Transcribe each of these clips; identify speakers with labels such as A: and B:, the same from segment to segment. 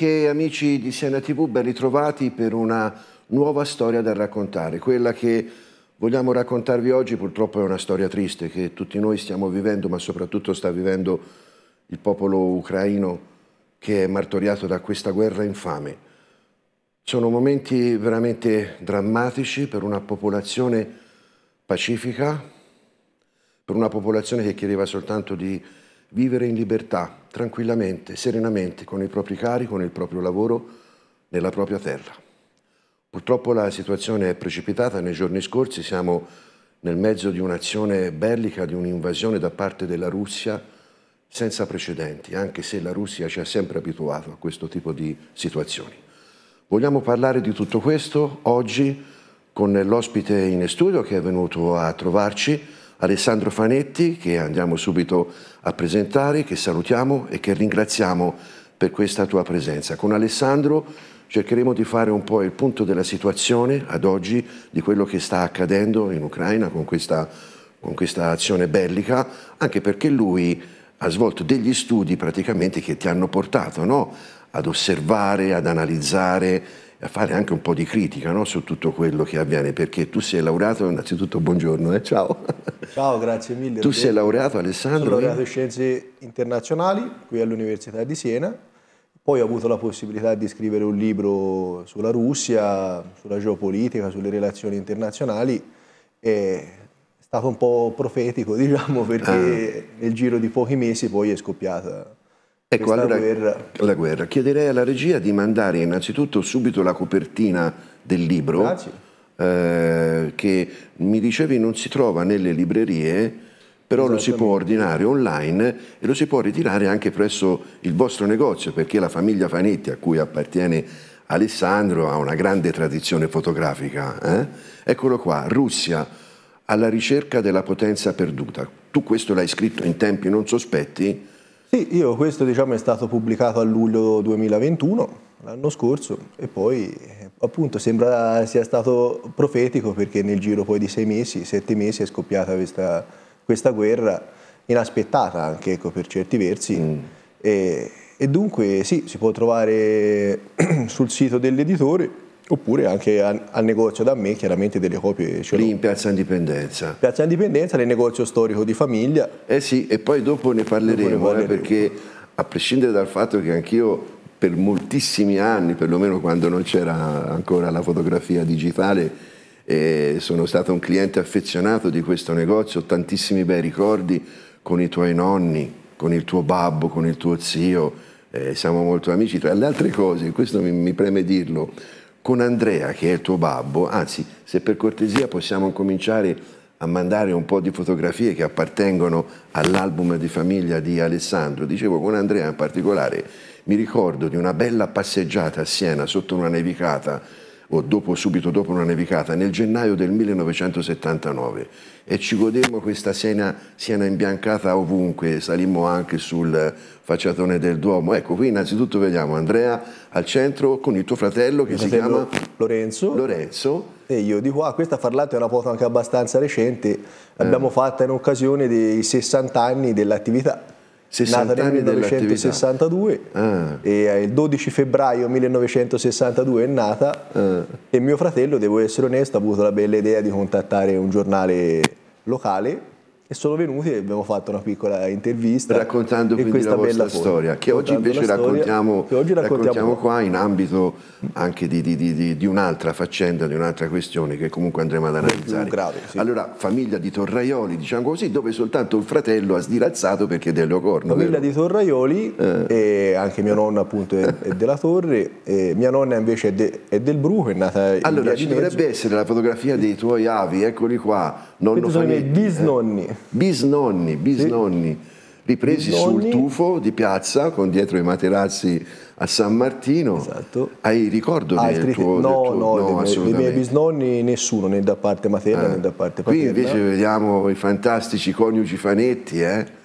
A: Amiche e amici di Siena TV, ben ritrovati per una nuova storia da raccontare. Quella che vogliamo raccontarvi oggi purtroppo è una storia triste che tutti noi stiamo vivendo, ma soprattutto sta vivendo il popolo ucraino che è martoriato da questa guerra infame. Sono momenti veramente drammatici per una popolazione pacifica, per una popolazione che chiedeva soltanto di vivere in libertà, tranquillamente, serenamente, con i propri cari, con il proprio lavoro, nella propria terra. Purtroppo la situazione è precipitata, nei giorni scorsi siamo nel mezzo di un'azione bellica, di un'invasione da parte della Russia senza precedenti, anche se la Russia ci ha sempre abituato a questo tipo di situazioni. Vogliamo parlare di tutto questo oggi con l'ospite in studio che è venuto a trovarci, Alessandro Fanetti, che andiamo subito a presentare, che salutiamo e che ringraziamo per questa tua presenza. Con Alessandro cercheremo di fare un po' il punto della situazione ad oggi, di quello che sta accadendo in Ucraina con questa, con questa azione bellica, anche perché lui ha svolto degli studi praticamente che ti hanno portato no? ad osservare, ad analizzare a fare anche un po' di critica no? su tutto quello che avviene, perché tu sei laureato, innanzitutto buongiorno, eh? ciao.
B: Ciao, grazie mille.
A: Tu sei laureato Alessandro? Sono
B: laureato in Scienze Internazionali qui all'Università di Siena, poi ho avuto la possibilità di scrivere un libro sulla Russia, sulla geopolitica, sulle relazioni internazionali e è stato un po' profetico diciamo perché ah. nel giro di pochi mesi poi è scoppiata Ecco, allora, guerra.
A: la guerra. Chiederei alla regia di mandare innanzitutto subito la copertina del libro, eh, che mi dicevi non si trova nelle librerie, però lo si può ordinare online e lo si può ritirare anche presso il vostro negozio, perché la famiglia Fanetti, a cui appartiene Alessandro, ha una grande tradizione fotografica. Eh? Eccolo qua, Russia alla ricerca della potenza perduta. Tu questo l'hai scritto in tempi non sospetti?
B: Sì, io questo diciamo, è stato pubblicato a luglio 2021, l'anno scorso, e poi appunto sembra sia stato profetico perché nel giro poi di sei mesi, sette mesi è scoppiata questa, questa guerra, inaspettata anche ecco, per certi versi. Mm. E, e dunque sì, si può trovare sul sito dell'editore oppure anche al negozio da me, chiaramente delle copie
A: ce Lì in Piazza Indipendenza.
B: Piazza Indipendenza, nel negozio storico di famiglia.
A: Eh sì, e poi dopo ne parleremo, dopo ne parleremo. Eh, perché a prescindere dal fatto che anch'io per moltissimi anni, perlomeno quando non c'era ancora la fotografia digitale, eh, sono stato un cliente affezionato di questo negozio, ho tantissimi bei ricordi con i tuoi nonni, con il tuo babbo, con il tuo zio, eh, siamo molto amici. Tra le altre cose, questo mi, mi preme dirlo, con Andrea, che è il tuo babbo, anzi, se per cortesia possiamo cominciare a mandare un po' di fotografie che appartengono all'album di famiglia di Alessandro. Dicevo, con Andrea in particolare, mi ricordo di una bella passeggiata a Siena sotto una nevicata o dopo, subito dopo una nevicata, nel gennaio del 1979 e ci godemmo questa Siena, Siena imbiancata ovunque, salimmo anche sul facciatone del Duomo. Ecco, qui innanzitutto vediamo Andrea al centro con il tuo fratello che si chiama
B: Lorenzo.
A: Lorenzo.
B: E io di qua, questa farlata è una foto anche abbastanza recente, l'abbiamo eh. fatta in occasione dei 60 anni dell'attività
A: 60
B: nata nel 1962 ah. e il 12 febbraio 1962 è nata ah. e mio fratello, devo essere onesto, ha avuto la bella idea di contattare un giornale locale e sono venuti e abbiamo fatto una piccola intervista
A: raccontando quindi la vostra storia. che oggi invece raccontiamo, oggi raccontiamo, raccontiamo qua. in ambito anche di, di, di, di, un'altra faccenda di un'altra questione che comunque andremo ad analizzare.
B: grave, sì.
A: allora famiglia di Torraioli diciamo così dove soltanto il fratello ha sdirazzato perché è dello corno
B: famiglia
A: vero?
B: di Torraioli eh. e anche mio nonno appunto è, è della Torre mia nonna invece è, de, è del Bruco è nata
A: allora ci dovrebbe essere la fotografia dei tuoi avi eccoli qua.
B: Nonno Questi sono i miei bisnonni.
A: eh bisnonni, bisnonni, sì. ripresi bisnonni. sul tufo di piazza con dietro i materassi a San Martino.
B: Esatto.
A: Hai ricordo Altri del tuo,
B: no,
A: del tuo,
B: no, no dei, miei bisnonni nessuno, né da parte materna eh. né da parte paterna.
A: Qui invece vediamo i fantastici coniugi Fanetti, eh?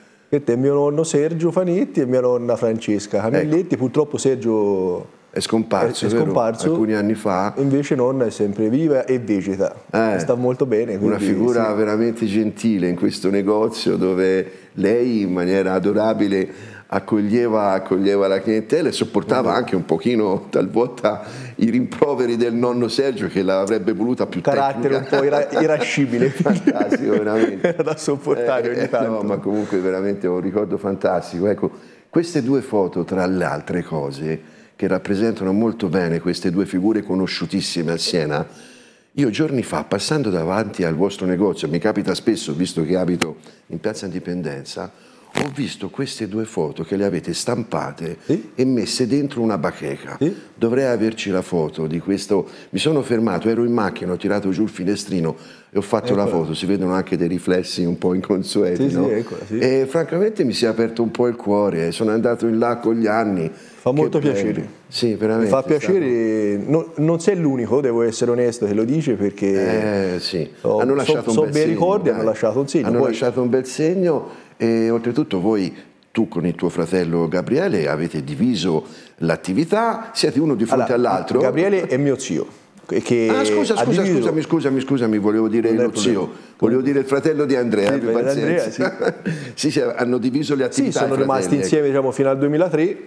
B: Mio nonno Sergio Fanetti e mia nonna Francesca Camilletti, ecco. purtroppo Sergio
A: è scomparso, è, è scomparso alcuni anni fa.
B: Invece nonna è sempre viva e vegeta, eh, sta molto bene.
A: Quindi, una figura sì. veramente gentile in questo negozio dove lei in maniera adorabile accoglieva, accoglieva la clientela e sopportava mm. anche un pochino talvolta i rimproveri del nonno Sergio che l'avrebbe voluta più
B: carattere
A: tecnica.
B: un po' ira- irascibile
A: fantastico veramente
B: era da sopportare
A: eh,
B: ogni tanto
A: no ma comunque veramente un ricordo fantastico ecco queste due foto tra le altre cose che rappresentano molto bene queste due figure conosciutissime a Siena io giorni fa, passando davanti al vostro negozio, mi capita spesso, visto che abito in Piazza Indipendenza, ho visto queste due foto che le avete stampate sì? e messe dentro una bacheca. Sì? Dovrei averci la foto di questo. Mi sono fermato, ero in macchina, ho tirato giù il finestrino e ho fatto eccola. la foto. Si vedono anche dei riflessi un po' inconsueti.
B: Sì,
A: no?
B: eccola,
A: e francamente mi si è aperto un po' il cuore. Sono andato in là con gli anni.
B: Fa molto che piacere. Bello.
A: Sì, veramente.
B: Mi fa piacere. Stato... Non, non, sei l'unico, devo essere onesto, che lo dice perché.
A: Eh, sì.
B: So,
A: hanno lasciato
B: so,
A: un bel
B: so
A: segno.
B: ricordi, hanno lasciato un segno.
A: Hanno
B: Poi...
A: lasciato un bel segno e oltretutto voi tu con il tuo fratello Gabriele avete diviso l'attività, siete uno di fronte
B: allora,
A: all'altro.
B: Gabriele è mio zio. Che
A: ah, scusa, scusa, diviso... scusami, scusami, scusami, volevo dire non lo zio, volevo dire il fratello di Andrea,
B: sì, Andrea sì.
A: sì, sì, hanno diviso le attività.
B: Sì, sono rimasti insieme diciamo, fino al 2003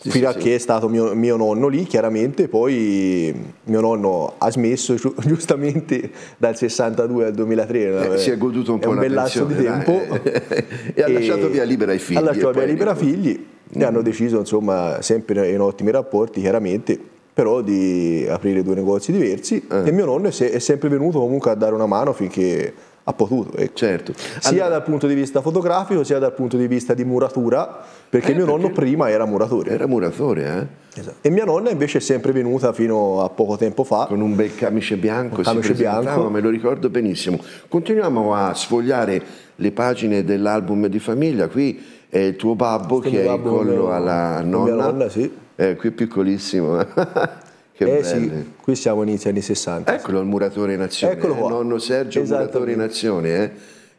B: sì, fino a che è stato mio, mio, nonno lì, chiaramente, poi mio nonno ha smesso giustamente dal 62 al 2003.
A: Eh, si è goduto un po'
B: un bel lasso di tempo.
A: e, e ha lasciato via libera i figli.
B: Ha lasciato via libera i figli mm. e hanno deciso, insomma, sempre in ottimi rapporti, chiaramente, però di aprire due negozi diversi eh. e mio nonno è, se- è sempre venuto comunque a dare una mano finché ha potuto. Ecco.
A: Certo.
B: Sia allora, dal punto di vista fotografico sia dal punto di vista di muratura, perché eh, mio perché nonno prima era muratore.
A: Era muratore, eh?
B: Esatto. E mia nonna invece è sempre venuta fino a poco tempo fa.
A: Con un bel camice bianco,
B: camice bianco.
A: me lo ricordo benissimo. Continuiamo a sfogliare le pagine dell'album di famiglia, qui è il tuo babbo Questo che è il collo alla nonna.
B: Mia nonna, sì.
A: Eh, qui piccolissimo.
B: Che eh sì, qui siamo inizio anni 60.
A: Eccolo il muratore in azione,
B: Eccolo qua.
A: Eh? nonno Sergio, muratore in azione. Eh?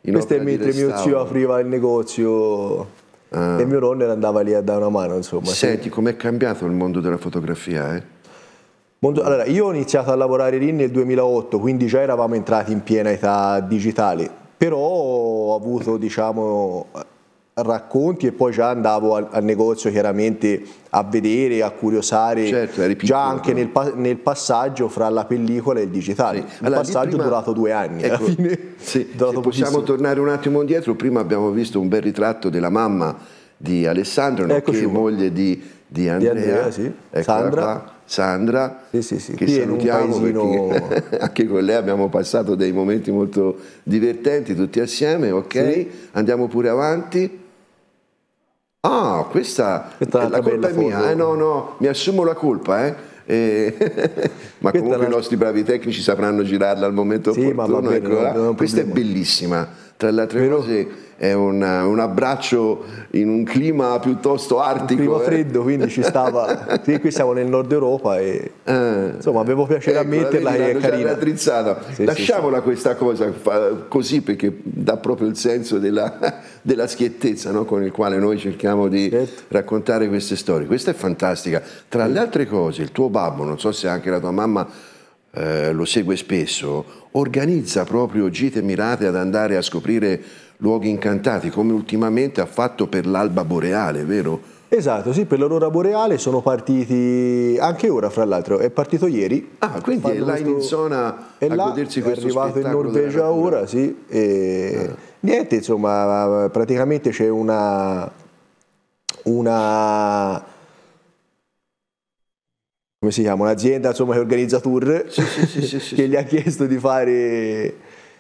A: In
B: Questo è mentre mio zio apriva il negozio ah. e mio nonno andava lì a dare una mano. Insomma,
A: Senti, sì. com'è cambiato il mondo della fotografia? Eh?
B: Allora, io ho iniziato a lavorare lì nel 2008, quindi già eravamo entrati in piena età digitale, però ho avuto, diciamo, racconti e poi già andavo al, al, negozio chiaramente a vedere, a curiosare,
A: certo, piccolo,
B: già anche nel, nel, passaggio fra la pellicola e il digitale. Il allora, passaggio prima, è durato due anni,
A: ecco, alla fine sì, possiamo pochissimo. tornare un attimo indietro, prima abbiamo visto un bel ritratto della mamma di Alessandro, nonché moglie di, di Andrea,
B: di Andrea sì.
A: Sandra. Qua. Sandra,
B: sì, sì, sì.
A: che
B: Qui
A: salutiamo perché anche con lei abbiamo passato dei momenti molto divertenti tutti assieme, ok? Andiamo pure avanti. Ah, questa, questa è la colpa è mia, eh, no, no, mi assumo la colpa, eh. E... ma questa comunque i nostri bravi tecnici sapranno girarla al momento
B: sì,
A: opportuno.
B: Bene,
A: ecco, questa è bellissima, tra le altre Però... cose è una, un abbraccio in un clima piuttosto artico.
B: Un clima
A: eh.
B: freddo, quindi ci stava. sì, qui siamo nel nord Europa e eh, insomma avevo piacere
A: ecco,
B: a metterla che è carina.
A: Sì, Lasciamola sì, questa cosa così perché dà proprio il senso della, della schiettezza no? con il quale noi cerchiamo di certo. raccontare queste storie. Questa è fantastica. Tra le altre cose, il tuo babbo, non so se anche la tua mamma eh, lo segue spesso, organizza proprio gite mirate ad andare a scoprire luoghi incantati, come ultimamente ha fatto per l'alba boreale, vero?
B: Esatto, sì, per l'aurora boreale sono partiti anche ora, fra l'altro, è partito ieri.
A: Ah, quindi è là questo... in zona
B: è
A: a
B: là,
A: godersi questo
B: È arrivato in Norvegia ora, sì. E... Ah. Niente, insomma, praticamente c'è una... una come si chiama, un'azienda insomma, che organizza tour
A: sì, sì, sì,
B: che gli ha chiesto di fare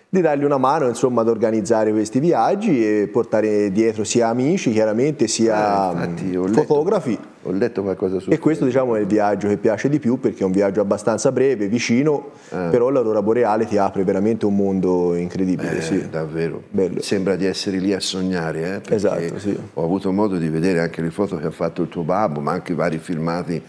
B: di dargli una mano insomma, ad organizzare questi viaggi e portare dietro sia amici chiaramente sia eh, infatti, ho fotografi.
A: Letto, ho letto qualcosa su
B: E questo diciamo, è il viaggio che piace di più perché è un viaggio abbastanza breve, vicino, eh. però l'aurora boreale ti apre veramente un mondo incredibile.
A: Eh. Davvero.
B: Bello.
A: Sembra di essere lì a sognare. Eh,
B: esatto, sì.
A: Ho avuto modo di vedere anche le foto che ha fatto il tuo babbo, ma anche i vari filmati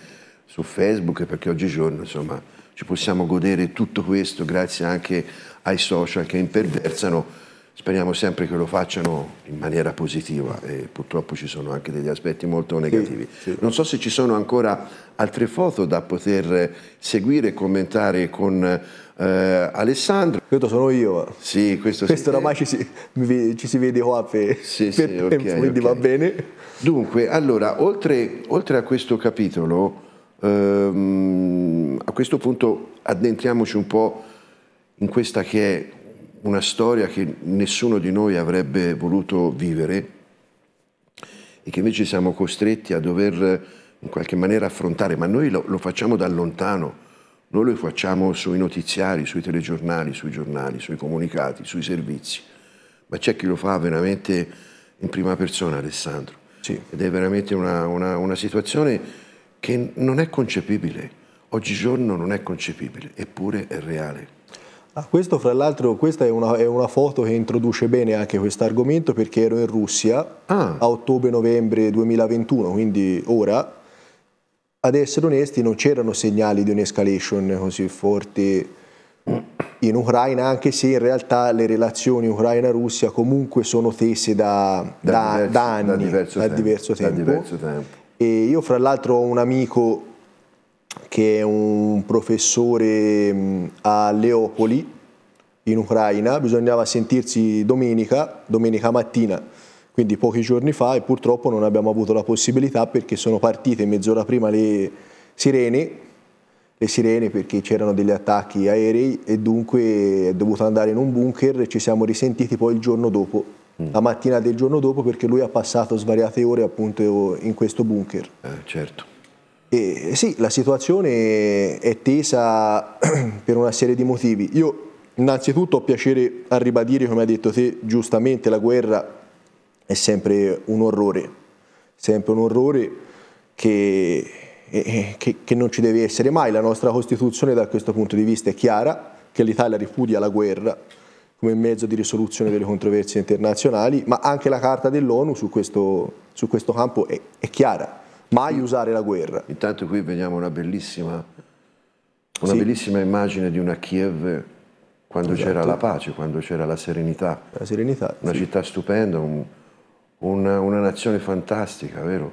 A: su Facebook perché oggigiorno insomma ci possiamo godere tutto questo grazie anche ai social che imperversano speriamo sempre che lo facciano in maniera positiva e purtroppo ci sono anche degli aspetti molto negativi. Sì, sì. Non so se ci sono ancora altre foto da poter seguire e commentare con eh, Alessandro.
B: Questo sono io.
A: Sì, questo,
B: questo sì. oramai ci si, ci si, vede qua per, sì, per sì, tempo, okay, quindi okay. va bene.
A: Dunque, allora, oltre, oltre a questo capitolo, ehm, a questo punto addentriamoci un po' in questa che è una storia che nessuno di noi avrebbe voluto vivere e che invece siamo costretti a dover in qualche maniera affrontare, ma noi lo, lo facciamo da lontano, noi lo facciamo sui notiziari, sui telegiornali, sui giornali, sui comunicati, sui servizi, ma c'è chi lo fa veramente in prima persona, Alessandro. Sì. Ed è veramente una, una, una situazione che non è concepibile, oggigiorno non è concepibile, eppure è reale.
B: Ah, questo fra l'altro, questa è una, è una, foto che introduce bene anche questo argomento perché ero in Russia ah. a ottobre-novembre 2021, quindi ora, ad essere onesti non c'erano segnali di un'escalation così forte in Ucraina, anche se in realtà le relazioni Ucraina-Russia comunque sono tese da, da, da, diverso, da anni, da diverso, tempo, diverso tempo. E io fra l'altro ho un amico che è un professore a Leopoli in Ucraina, bisognava sentirsi domenica, domenica mattina, quindi pochi giorni fa e purtroppo non abbiamo avuto la possibilità perché sono partite mezz'ora prima le sirene, le sirene perché c'erano degli attacchi aerei e dunque è dovuto andare in un bunker e ci siamo risentiti poi il giorno dopo, mm. La mattina del giorno dopo perché lui ha passato svariate ore appunto in questo bunker.
A: Eh, certo.
B: E, sì, la situazione è tesa per una serie di motivi. Io innanzitutto ho piacere a ribadire, come hai detto te, giustamente la guerra è sempre un orrore, sempre un orrore che, che, che non ci deve essere mai. La nostra Costituzione da questo punto di vista è chiara, che l'Italia ripudia la guerra come mezzo di risoluzione delle controversie internazionali, ma anche la Carta dell'ONU su questo, su questo campo è, è chiara mai usare la guerra.
A: Intanto qui vediamo una bellissima, una sì. bellissima immagine di una Kiev quando esatto. c'era la pace, quando c'era la serenità.
B: La serenità.
A: Una
B: sì.
A: città stupenda, un, una, una, nazione fantastica, vero?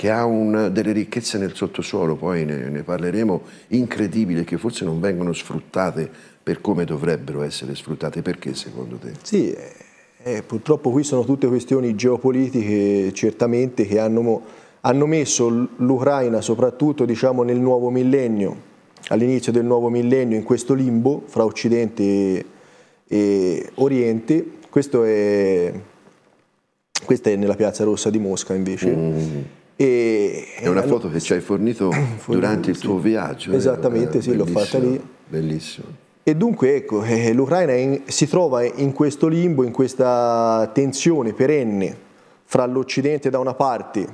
A: Che ha un, delle ricchezze nel sottosuolo, poi ne, ne parleremo, incredibili, che forse non vengono sfruttate per come dovrebbero essere sfruttate. Perché secondo te?
B: Sì, eh, purtroppo qui sono tutte questioni geopolitiche certamente che hanno hanno messo l'Ucraina soprattutto diciamo, nel nuovo millennio, all'inizio del nuovo millennio, in questo limbo fra Occidente e, e Oriente. Questo è, questa è nella Piazza Rossa di Mosca invece. Mm.
A: E, è una foto che ci hai fornito durante il tuo viaggio.
B: Esattamente, eh, sì, l'ho fatta lì.
A: Bellissimo.
B: E dunque ecco, eh, l'Ucraina si trova in questo limbo, in questa tensione perenne fra l'Occidente da una parte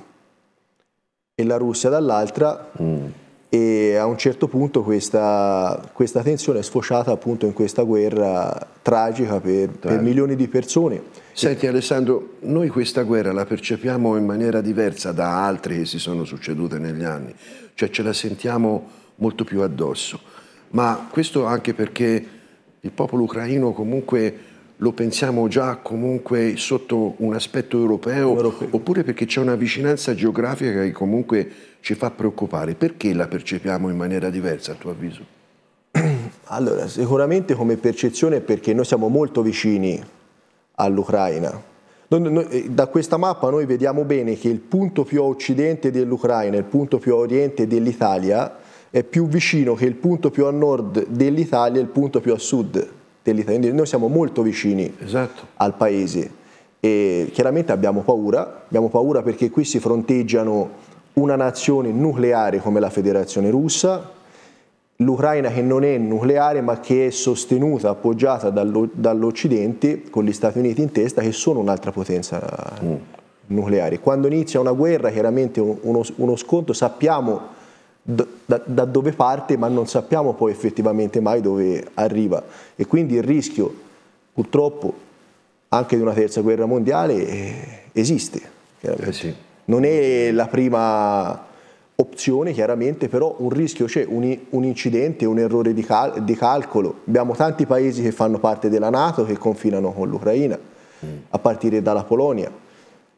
B: e la Russia dall'altra mm. e a un certo punto questa, questa, tensione è sfociata appunto in questa guerra tragica per, per milioni di persone.
A: Senti Alessandro, noi questa guerra la percepiamo in maniera diversa da altre che si sono succedute negli anni, cioè ce la sentiamo molto più addosso, ma questo anche perché il popolo ucraino comunque lo pensiamo già comunque sotto un aspetto europeo, europeo. oppure perché c'è una vicinanza geografica che comunque ci fa preoccupare? Perché la percepiamo in maniera diversa a tuo avviso?
B: Allora, sicuramente come percezione perché noi siamo molto vicini all'Ucraina. Eh, da questa mappa noi vediamo bene che il punto più a occidente dell'Ucraina il punto più a oriente dell'Italia è più vicino che il punto più a nord dell'Italia e il punto più a sud dell'Italia. Noi siamo molto vicini esatto. al paese e chiaramente abbiamo paura, abbiamo paura perché qui si fronteggiano una nazione nucleare come la Federazione Russa, l'Ucraina che non è nucleare ma che è sostenuta, appoggiata dall'Occidente con gli Stati Uniti in testa che sono un'altra potenza mm. nucleare. Quando inizia una guerra chiaramente uno, uno scontro sappiamo da, da, dove parte ma non sappiamo poi effettivamente mai dove arriva e quindi il rischio purtroppo anche di una terza guerra mondiale eh, esiste.
A: Eh sì.
B: Non è la prima opzione chiaramente, però un rischio c'è, un, un, incidente, un errore di, cal di, calcolo. Abbiamo tanti paesi che fanno parte della Nato che confinano con l'Ucraina, mm. a partire dalla Polonia.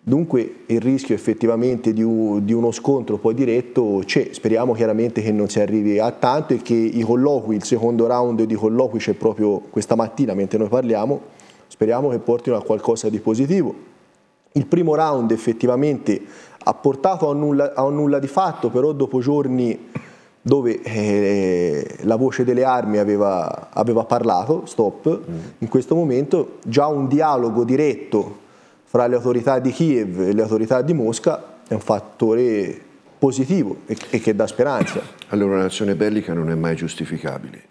B: Dunque il rischio effettivamente di, di uno scontro poi diretto c'è, speriamo chiaramente che non si arrivi a tanto e che i colloqui, il secondo round di colloqui c'è proprio questa mattina mentre noi parliamo, speriamo che portino a qualcosa di positivo. Il primo round effettivamente ha portato a nulla, a nulla di fatto, però dopo giorni dove eh, la voce delle armi aveva, aveva parlato, stop, mm. in questo momento già un dialogo diretto fra le autorità di Kiev e le autorità di Mosca è un fattore positivo e, e che dà speranza.
A: Allora un'azione bellica non è mai giustificabile,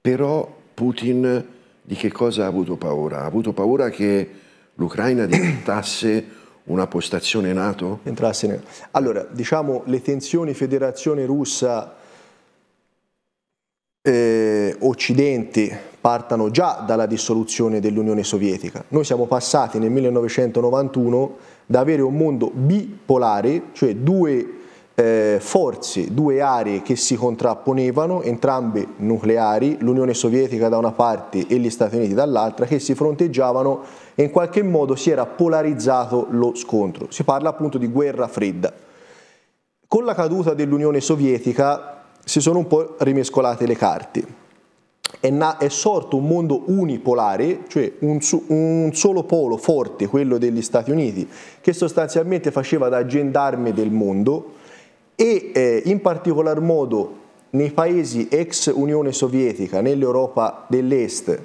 A: però Putin di che cosa ha avuto paura? Ha avuto paura che l'Ucraina diventasse una postazione NATO?
B: Entrasse allora, diciamo, le tensioni federazione russa eh, occidente partano già dalla dissoluzione dell'Unione Sovietica. Noi siamo passati nel 1991 da avere un mondo bipolare, cioè due eh, forze, due aree che si contrapponevano, entrambe nucleari, l'Unione Sovietica da una parte e gli Stati Uniti dall'altra, che si fronteggiavano e in qualche modo si era polarizzato lo scontro. Si parla appunto di guerra fredda. Con la caduta dell'Unione Sovietica si sono un po' rimescolate le carte. È, è sorto un mondo unipolare, cioè un, un, solo polo forte, quello degli Stati Uniti, che sostanzialmente faceva da gendarme del mondo e eh, in particolar modo nei paesi ex Unione Sovietica, nell'Europa dell'Est,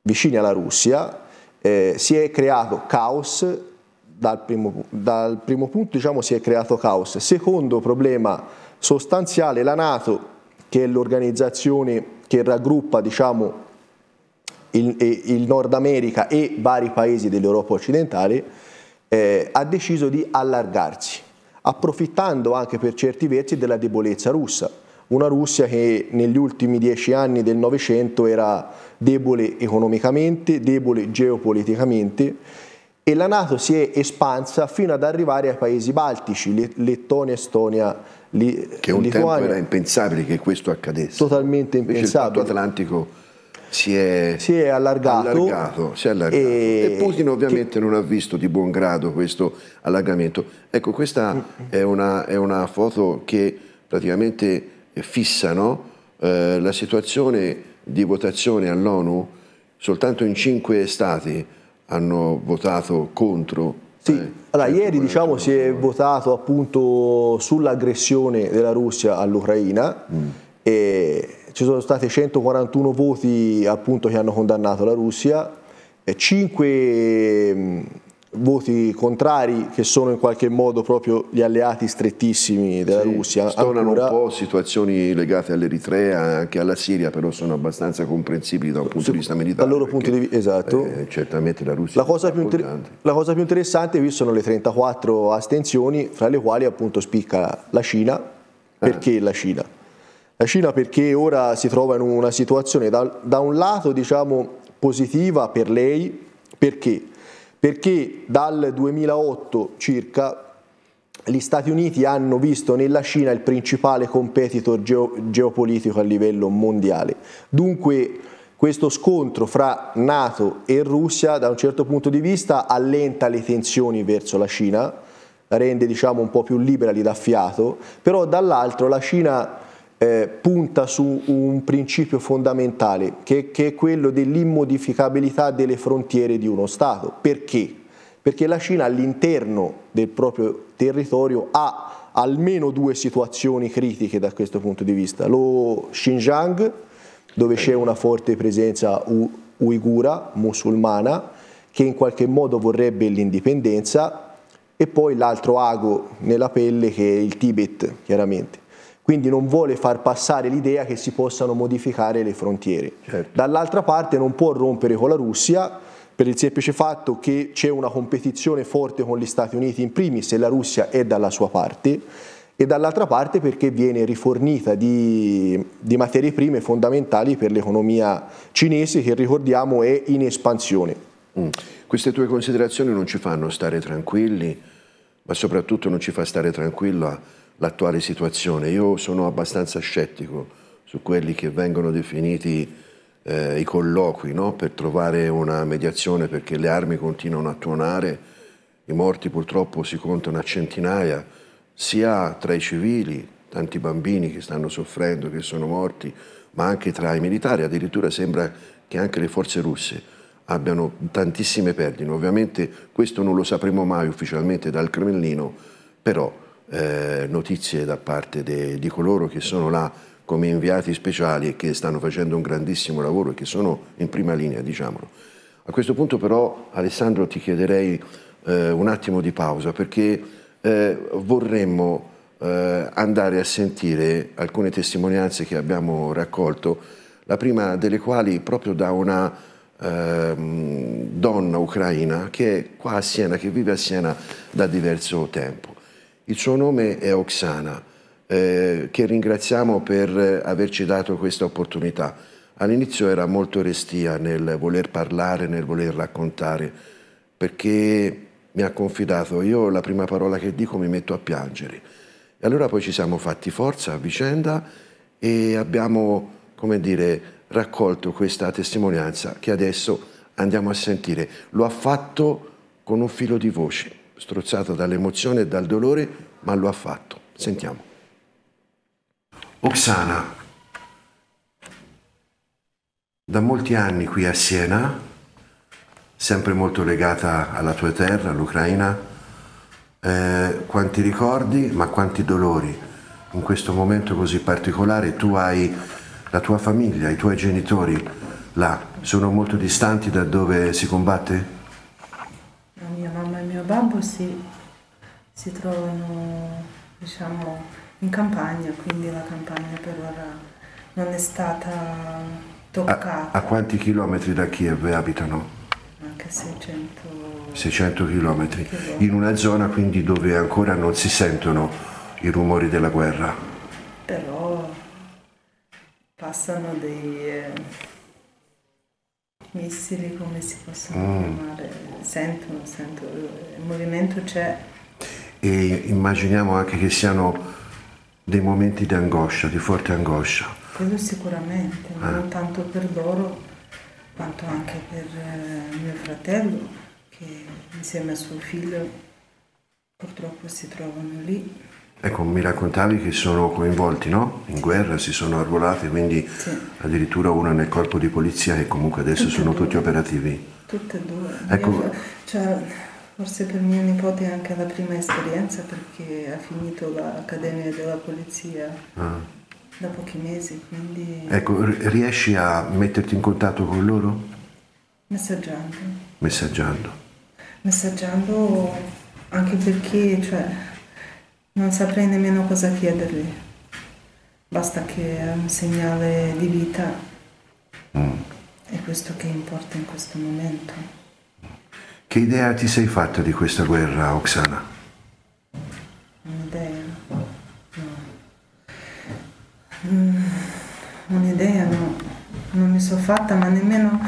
B: vicini alla Russia, eh, si è creato caos, dal primo, dal primo punto diciamo, si è creato caos. Secondo problema sostanziale, la Nato, che è l'organizzazione che raggruppa diciamo, il, il, Nord America e vari paesi dell'Europa occidentale, eh, ha deciso di allargarsi, approfittando anche per certi versi della debolezza russa una Russia che negli ultimi dieci anni del Novecento era debole economicamente, debole geopoliticamente e la Nato si è espansa fino ad arrivare ai paesi baltici, Lettonia, Estonia,
A: Li, che un Lituania. tempo era impensabile che questo accadesse.
B: Totalmente impensabile.
A: Invece il Atlantico si è,
B: si è allargato,
A: allargato, si è allargato. E, e, Putin ovviamente che... non ha visto di buon grado questo allargamento. Ecco, questa mm. è una, è una foto che praticamente fissano eh, la situazione di votazione all'ONU, soltanto in cinque stati hanno votato contro.
B: Sì, eh, allora, ieri diciamo, si è votato appunto sull'aggressione della Russia all'Ucraina mm. e ci sono stati 141 voti appunto che hanno condannato la Russia, 5 voti contrari che sono in qualche modo proprio gli alleati strettissimi della sì, Russia.
A: Stonano ancora... un po' situazioni legate all'Eritrea, anche alla Siria, però sono abbastanza comprensibili da un punto di vista militare.
B: Dal loro punto di vista, esatto.
A: Eh, certamente la Russia
B: la cosa, più la cosa più interessante qui sono le 34 astensioni, fra le quali appunto spicca la Cina. Ah. Perché ah. la Cina? La Cina perché ora si trova in una situazione da, da un lato diciamo positiva per lei, perché? perché dal 2008 circa gli Stati Uniti hanno visto nella Cina il principale competitor geo geopolitico a livello mondiale. Dunque questo scontro fra Nato e Russia da un certo punto di vista allenta le tensioni verso la Cina, rende diciamo un po' più libera, gli dà fiato, però dall'altro la Cina eh, punta su un principio fondamentale che, che è quello dell'immodificabilità delle frontiere di uno Stato. Perché? Perché la Cina all'interno del proprio territorio ha almeno due situazioni critiche da questo punto di vista. Lo Xinjiang, dove c'è una forte presenza uigura, musulmana, che in qualche modo vorrebbe l'indipendenza, e poi l'altro ago nella pelle che è il Tibet, chiaramente quindi non vuole far passare l'idea che si possano modificare le frontiere. Certo. Dall'altra parte non può rompere con la Russia per il semplice fatto che c'è una competizione forte con gli Stati Uniti in primis e la Russia è dalla sua parte e dall'altra parte perché viene rifornita di, di materie prime fondamentali per l'economia cinese che ricordiamo è in espansione.
A: Mm. Queste tue considerazioni non ci fanno stare tranquilli, ma soprattutto non ci fa stare tranquilla l'attuale situazione. Io sono abbastanza scettico su quelli che vengono definiti eh, i colloqui no? per trovare una mediazione perché le armi continuano a tuonare, i morti purtroppo si contano a centinaia, sia tra i civili, tanti bambini che stanno soffrendo, che sono morti, ma anche tra i militari, addirittura sembra che anche le forze russe abbiano tantissime perdite. Ovviamente questo non lo sapremo mai ufficialmente dal Cremlino, però eh, notizie da parte de, di coloro che sono là come inviati speciali e che stanno facendo un grandissimo lavoro e che sono in prima linea, diciamolo. A questo punto però, Alessandro, ti chiederei eh, un attimo di pausa perché eh, vorremmo eh, andare a sentire alcune testimonianze che abbiamo raccolto, la prima delle quali proprio da una ehm, donna ucraina che è qua a Siena, che vive a Siena da diverso tempo. Il suo nome è Oksana, eh, che ringraziamo per averci dato questa opportunità. All'inizio era molto restia nel voler parlare, nel voler raccontare, perché mi ha confidato, io la prima parola che dico mi metto a piangere e allora poi ci siamo fatti forza a vicenda e abbiamo, come dire, raccolto questa testimonianza che adesso andiamo a sentire. Lo ha fatto con un filo di voce, strozzato dall'emozione e dal dolore, ma lo ha fatto. Sentiamo. Oksana, da molti anni qui a Siena, sempre molto legata alla tua terra, l'Ucraina, eh, quanti ricordi ma quanti dolori. In questo momento così particolare tu hai la tua famiglia, i tuoi genitori là, sono molto distanti da dove si combatte?
C: La mia mamma e mio babbo si, si trovano diciamo, in campagna, quindi la campagna per ora non è stata toccata.
A: A, a quanti chilometri da Kiev abitano?
C: Anche 600
A: 600 km, in una zona quindi dove ancora non si sentono i rumori della guerra.
C: Però passano dei eh, missili, come si possono mm. chiamare, sentono, sentono, il movimento c'è.
A: E immaginiamo anche che siano dei momenti di angoscia, di forte angoscia.
C: Quello sicuramente, eh. non tanto per loro quanto anche per eh, mio fratello che insieme a suo figlio purtroppo si trovano lì.
A: Ecco, mi raccontavi che sono coinvolti no? in guerra, si sono arruolati, quindi sì. addirittura uno nel corpo di polizia e comunque adesso tutte sono tutti operativi.
C: Tutte e due. Ecco. Cioè, forse per mio nipote è anche la prima esperienza perché ha finito l'accademia della polizia ah. da pochi mesi, quindi...
A: Ecco, riesci a metterti in contatto con loro?
C: Messaggiando.
A: Messaggiando
C: messaggiando anche perché cioè, non saprei nemmeno cosa chiedergli. Basta che è un segnale di vita. Mm. È questo che importa in questo momento.
A: Che idea ti sei fatta di questa guerra, Oksana?
C: Un'idea? No. Mm, un'idea no. Non mi sono fatta, ma nemmeno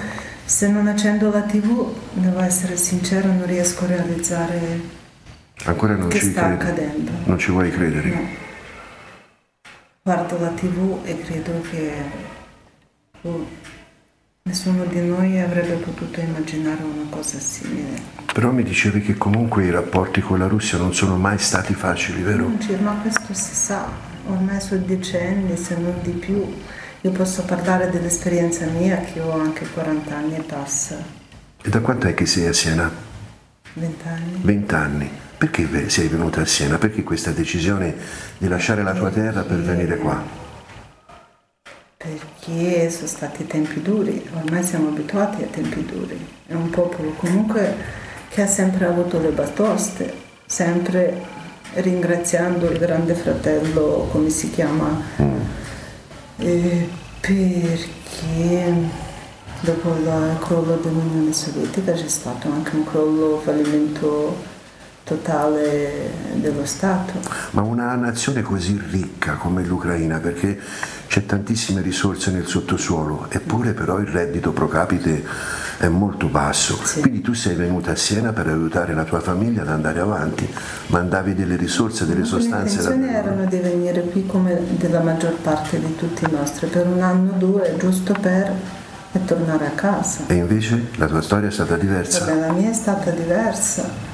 C: se non accendo la tv, devo essere sincera, non riesco a realizzare
A: Ancora non
C: che
A: ci
C: sta
A: credi.
C: accadendo.
A: Non ci vuoi credere?
C: No. Guardo la tv e credo che oh, nessuno di noi avrebbe potuto immaginare una cosa simile.
A: Però mi dicevi che comunque i rapporti con la Russia non sono mai stati facili, vero?
C: ma questo si sa, ormai sono decenni, se non di più. Io posso parlare dell'esperienza mia che ho anche 40 anni e passa.
A: E da quanto è che sei a Siena?
C: 20 anni.
A: 20 anni. Perché sei venuta a Siena? Perché questa decisione di lasciare la tua terra per venire qua?
C: Perché sono stati tempi duri, ormai siamo abituati a tempi duri. È un popolo comunque che ha sempre avuto le batoste, sempre ringraziando il grande fratello, come si chiama? Mm eh, perché dopo il crollo dell'Unione Sovietica c'è stato anche un crollo, fallimento totale dello Stato.
A: Ma una nazione così ricca come l'Ucraina, perché c'è tantissime risorse nel sottosuolo, eppure però il reddito pro capite è molto basso. Sì. Quindi tu sei venuta a Siena per aiutare la tua famiglia ad andare avanti, mandavi delle risorse, delle sostanze.
C: Le intenzioni erano di venire qui come della maggior parte di tutti i nostri, per un anno o due, giusto per tornare a casa.
A: E invece la tua storia è stata diversa?
C: Vabbè, la mia è stata diversa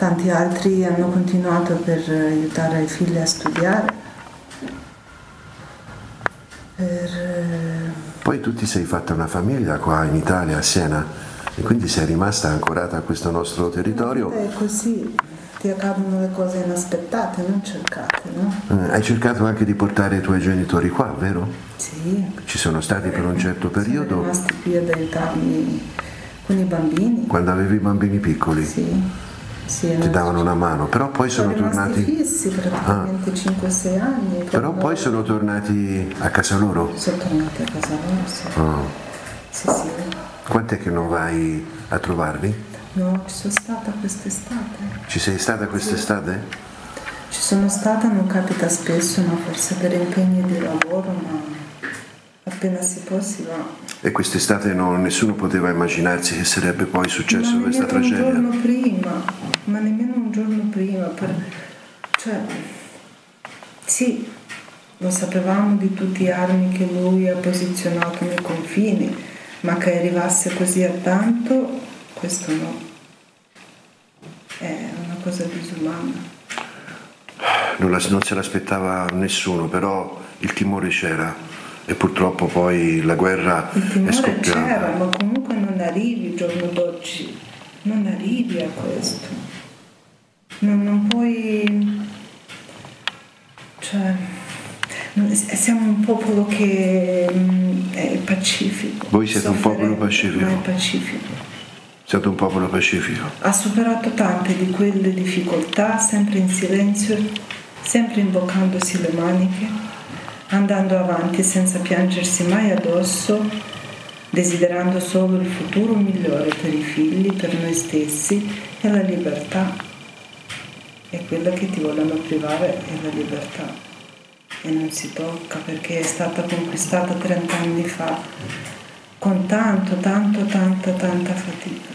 C: tanti altri hanno continuato per aiutare i figli a studiare. Per... Eh,
A: Poi tu ti sei fatta una famiglia qua in Italia, a Siena, e quindi sei rimasta ancorata a questo nostro territorio.
C: È così, ti accadono le cose inaspettate, non cercate, no?
A: Eh, hai cercato anche di portare i tuoi genitori qua, vero?
C: Sì.
A: Ci sono stati per un certo periodo? Sono
C: rimasti qui ad aiutarmi con i bambini.
A: Quando avevi i bambini piccoli?
C: Sì sì,
A: ti davano una mano, però poi sono,
C: sono
A: tornati...
C: fissi praticamente ah. 5-6 anni.
A: Però poi sono tornati a casa loro?
C: Sono tornati a casa loro, sì.
A: Oh.
C: Sì, sì.
A: Quant'è che non vai a trovarli?
C: No, ci sono stata quest'estate.
A: Ci sei stata quest'estate?
C: Sì. Ci sono stata, non capita spesso, no? forse per impegni di lavoro, ma appena si può si va.
A: E quest'estate no, nessuno poteva immaginarsi che sarebbe poi successo
C: ma
A: questa tragedia?
C: un giorno prima, ma nemmeno un giorno prima. Per... Cioè, sì, lo sapevamo di tutte le armi che lui ha posizionato nei confini, ma che arrivasse così a tanto, questo no. È una cosa disumana.
A: Non, la, non se l'aspettava nessuno, però il timore c'era e purtroppo poi la guerra
C: è
A: scoppiata.
C: c'era, ma comunque non arrivi il giorno d'oggi, non arrivi a questo. Non, non puoi... Cioè, siamo un popolo che mm, è pacifico.
A: Voi siete un popolo pacifico?
C: Ma è pacifico.
A: Siete un popolo pacifico.
C: Ha superato tante di quelle difficoltà, sempre in silenzio, sempre invocandosi le maniche andando avanti senza piangersi mai addosso, desiderando solo il futuro migliore per i figli, per noi stessi e la libertà. E quella che ti vogliono privare è la libertà. E non si tocca perché è stata conquistata 30 anni fa con tanto, tanto, tanta, tanta fatica.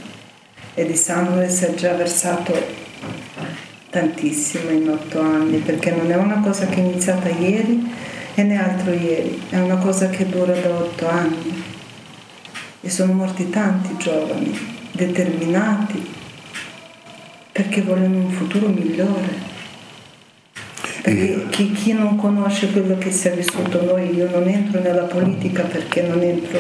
C: E di sangue si è già versato tantissimo in otto anni, perché non è una cosa che è iniziata ieri, e né altro ieri, è una cosa che dura da otto anni e sono morti tanti giovani, determinati, perché vogliono un futuro migliore. Perché chi, chi, non conosce quello che si è vissuto noi, io non entro nella politica perché non entro,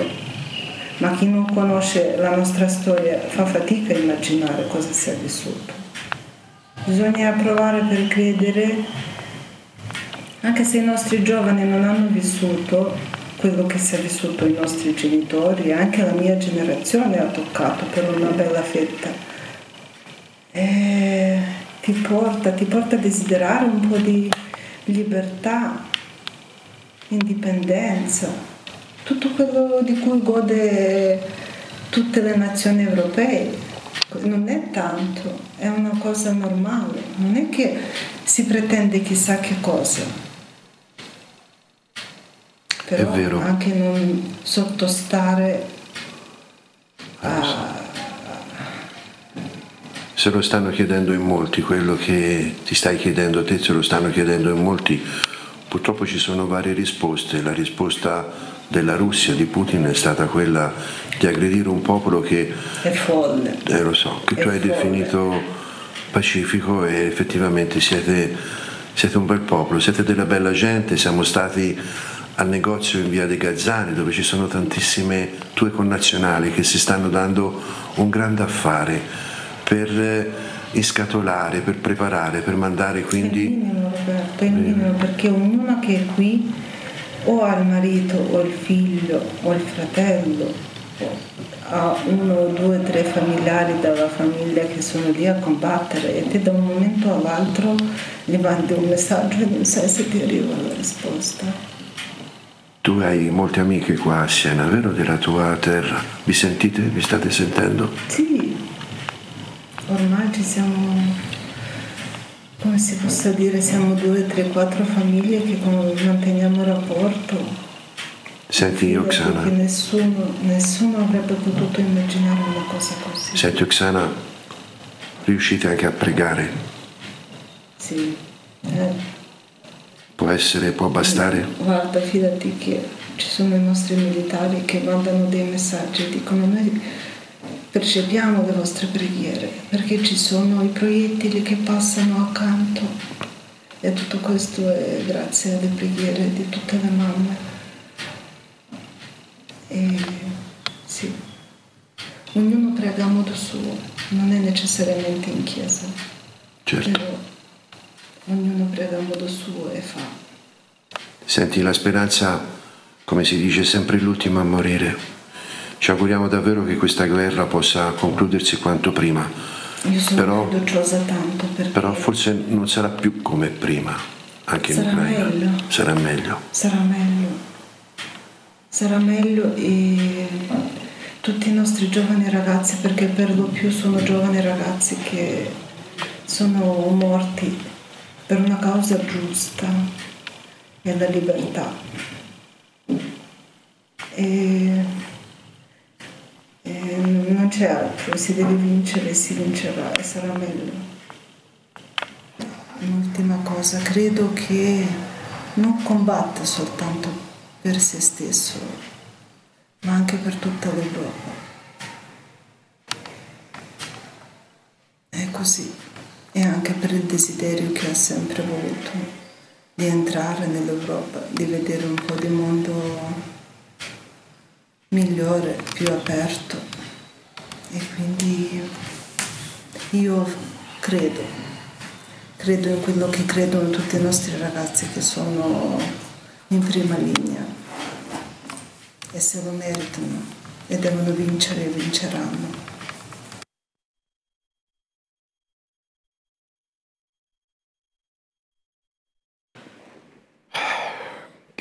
C: ma chi non conosce la nostra storia fa fatica a immaginare cosa si è vissuto. Bisogna provare per credere anche se i nostri giovani non hanno vissuto quello che si è vissuto i nostri genitori, anche la mia generazione ha toccato per una bella fetta. E ti porta, ti porta a desiderare un po' di libertà, indipendenza, tutto quello di cui gode tutte le nazioni europee. Non è tanto, è una cosa normale, non è che si pretende chissà che cosa. Però anche non sottostare a...
A: Se lo stanno chiedendo in molti, quello che ti stai chiedendo a te se lo stanno chiedendo in molti, purtroppo ci sono varie risposte. La risposta della Russia, di Putin, è stata quella di aggredire un popolo che...
C: È folle.
A: Eh, lo so, che è tu hai folle. definito pacifico e effettivamente siete, siete un bel popolo, siete della bella gente, siamo stati al negozio in via dei Gazzani dove ci sono tantissime tue connazionali che si stanno dando un grande affare per eh, iscatolare, per preparare, per mandare quindi...
C: Il minimo perché ognuna che è qui o ha il marito o il figlio o il fratello ha uno, due, tre familiari dalla famiglia che sono lì a combattere e te da un momento all'altro gli mandi un messaggio e non sai se ti arriva la risposta.
A: Tu hai molte amiche qua a Siena, vero? Della tua terra. Vi sentite? Vi state sentendo?
C: Sì, ormai ci siamo come si possa dire, siamo due, tre, quattro famiglie che manteniamo rapporto.
A: Senti Oksana.
C: Perché nessuno, nessuno avrebbe potuto immaginare una cosa così.
A: Senti Oksana, riuscite anche a pregare?
C: Sì. Eh.
A: Può essere, può bastare?
C: Guarda, fidati che ci sono i nostri militari che mandano dei messaggi dicono noi percepiamo le vostre preghiere perché ci sono i proiettili che passano accanto e tutto questo è grazie alle preghiere di tutte le mamme. E sì, ognuno prega a modo suo, non è necessariamente in chiesa.
A: Certo.
C: Però ognuno prega a modo suo e fa.
A: Senti, la speranza, come si dice, è sempre l'ultima a morire. Ci auguriamo davvero che questa guerra possa concludersi quanto prima.
C: Io sono
A: Però-
C: fiduciosa tanto
A: Però forse non sarà più come prima, anche in
C: Sarà
A: Ucraina.
C: meglio.
A: Sarà meglio.
C: sarà meglio. Sarà meglio e tutti i nostri giovani ragazzi, perché per lo più sono giovani ragazzi che sono morti per una causa giusta e la libertà. E, e non c'è altro, si deve vincere e si vincerà e sarà meglio. Un'ultima cosa, credo che non combatte soltanto per se stesso, ma anche per tutta l'Europa. È così, e anche per il desiderio che ha sempre voluto di entrare nell'Europa, di vedere un po' di mondo migliore, più aperto. E quindi io credo, credo in quello che credono tutti i nostri ragazzi che sono in prima linea e se lo meritano e devono vincere vinceranno.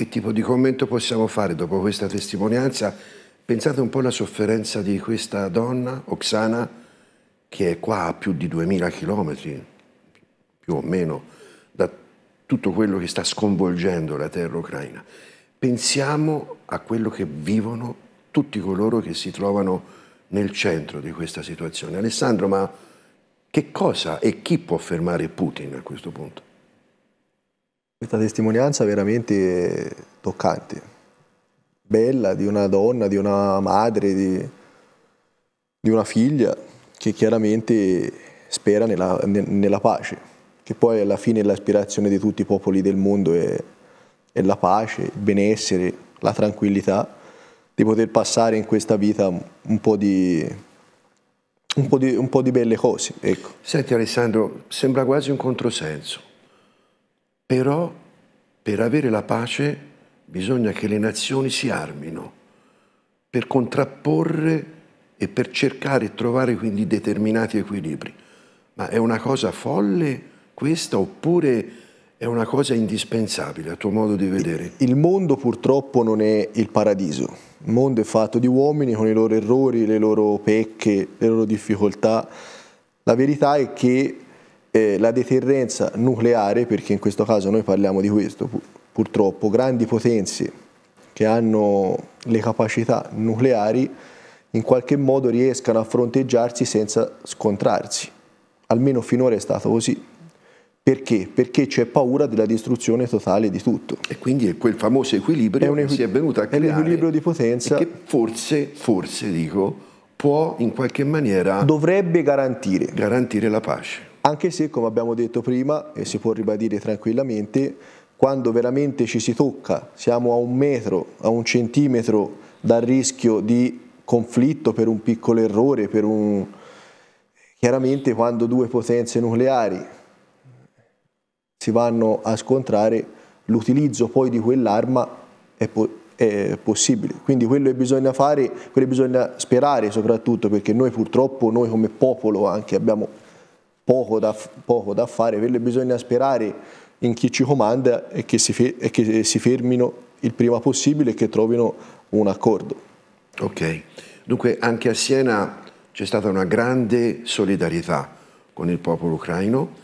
A: Che tipo di commento possiamo fare dopo questa testimonianza? Pensate un po' alla sofferenza di questa donna, Oksana, che è qua a più di 2000 chilometri, più o meno, da tutto quello che sta sconvolgendo la terra ucraina. Pensiamo a quello che vivono tutti coloro che si trovano nel centro di questa situazione. Alessandro, ma che cosa e chi può fermare Putin a questo punto?
B: Questa testimonianza veramente toccante, bella, di una donna, di una madre, di, di una figlia che chiaramente spera nella, ne- nella pace, che poi alla fine l'aspirazione di tutti i popoli del mondo è, è la pace, il benessere, la tranquillità, di poter passare in questa vita un po' di, un po' di, un po' di belle cose. Ecco.
A: Senti Alessandro, sembra quasi un controsenso, però per avere la pace bisogna che le nazioni si armino per contrapporre e per cercare e trovare quindi determinati equilibri. Ma è una cosa folle questa oppure è una cosa indispensabile a tuo modo di vedere?
B: Il mondo purtroppo non è il paradiso, il mondo è fatto di uomini con i loro errori, le loro pecche, le loro difficoltà. La verità è che eh, la deterrenza nucleare, perché in questo caso noi parliamo di questo, pu- purtroppo, grandi potenze che hanno le capacità nucleari in qualche modo riescano a fronteggiarsi senza scontrarsi. Almeno finora è stato così. Perché? Perché c'è paura della distruzione totale di tutto.
A: E quindi è quel famoso equilibrio
B: È un
A: che
B: equi-
A: si è venuto a
B: è
A: creare.
B: l'equilibrio di potenza.
A: che forse, forse dico, può in qualche maniera
B: Dovrebbe garantire
A: garantire la pace.
B: Anche se, come abbiamo detto prima, e si può ribadire tranquillamente, quando veramente ci si tocca, siamo a un metro, a un centimetro dal rischio di conflitto per un piccolo errore, per un... chiaramente quando due potenze nucleari si vanno a scontrare, l'utilizzo poi di quell'arma è, po- è possibile. Quindi quello che bisogna fare, quello che bisogna sperare soprattutto, perché noi purtroppo, noi come popolo anche abbiamo poco da, poco da fare, bisogna sperare in chi ci comanda è che, si è che si fermino il prima possibile e che trovino un accordo.
A: Ok, dunque anche a Siena c'è stata una grande solidarietà con il popolo ucraino.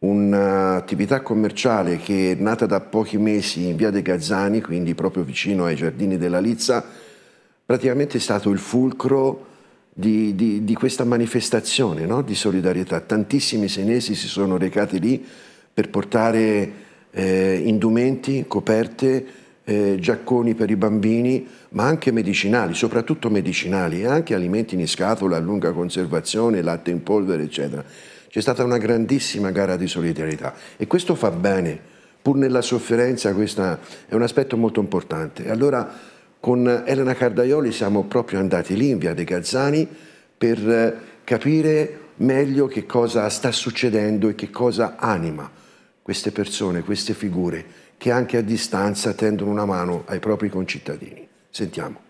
A: un'attività commerciale che è nata da pochi mesi in via dei Gazzani, quindi proprio vicino ai giardini della Lizza, praticamente è stato il fulcro di, di, di questa manifestazione no? di solidarietà. Tantissimi senesi si sono recati lì per portare eh, indumenti, coperte, eh, giacconi per i bambini, ma anche medicinali, soprattutto medicinali, e anche alimenti in scatola a lunga conservazione, latte in polvere, eccetera. C'è stata una grandissima gara di solidarietà e questo fa bene, pur nella sofferenza, questo è un aspetto molto importante. Allora con Elena Cardaioli siamo proprio andati lì in via dei Gazzani per eh, capire meglio che cosa sta succedendo e che cosa anima queste persone, queste figure che anche a distanza tendono una mano ai propri concittadini. Sentiamo.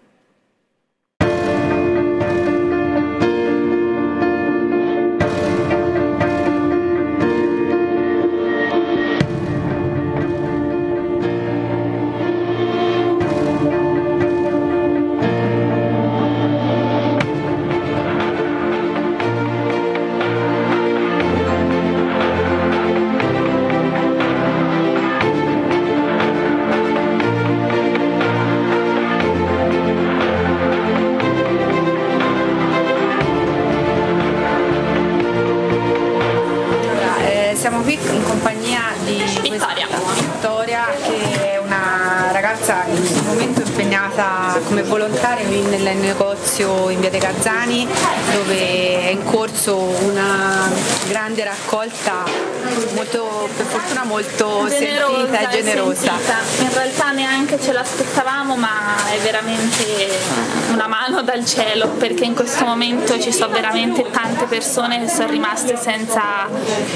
D: Molto generosa, sentita e generosa. Sentita.
E: In realtà neanche ce l'aspettavamo, ma è veramente una mano dal cielo perché in questo momento ci sono veramente tante persone che sono rimaste senza,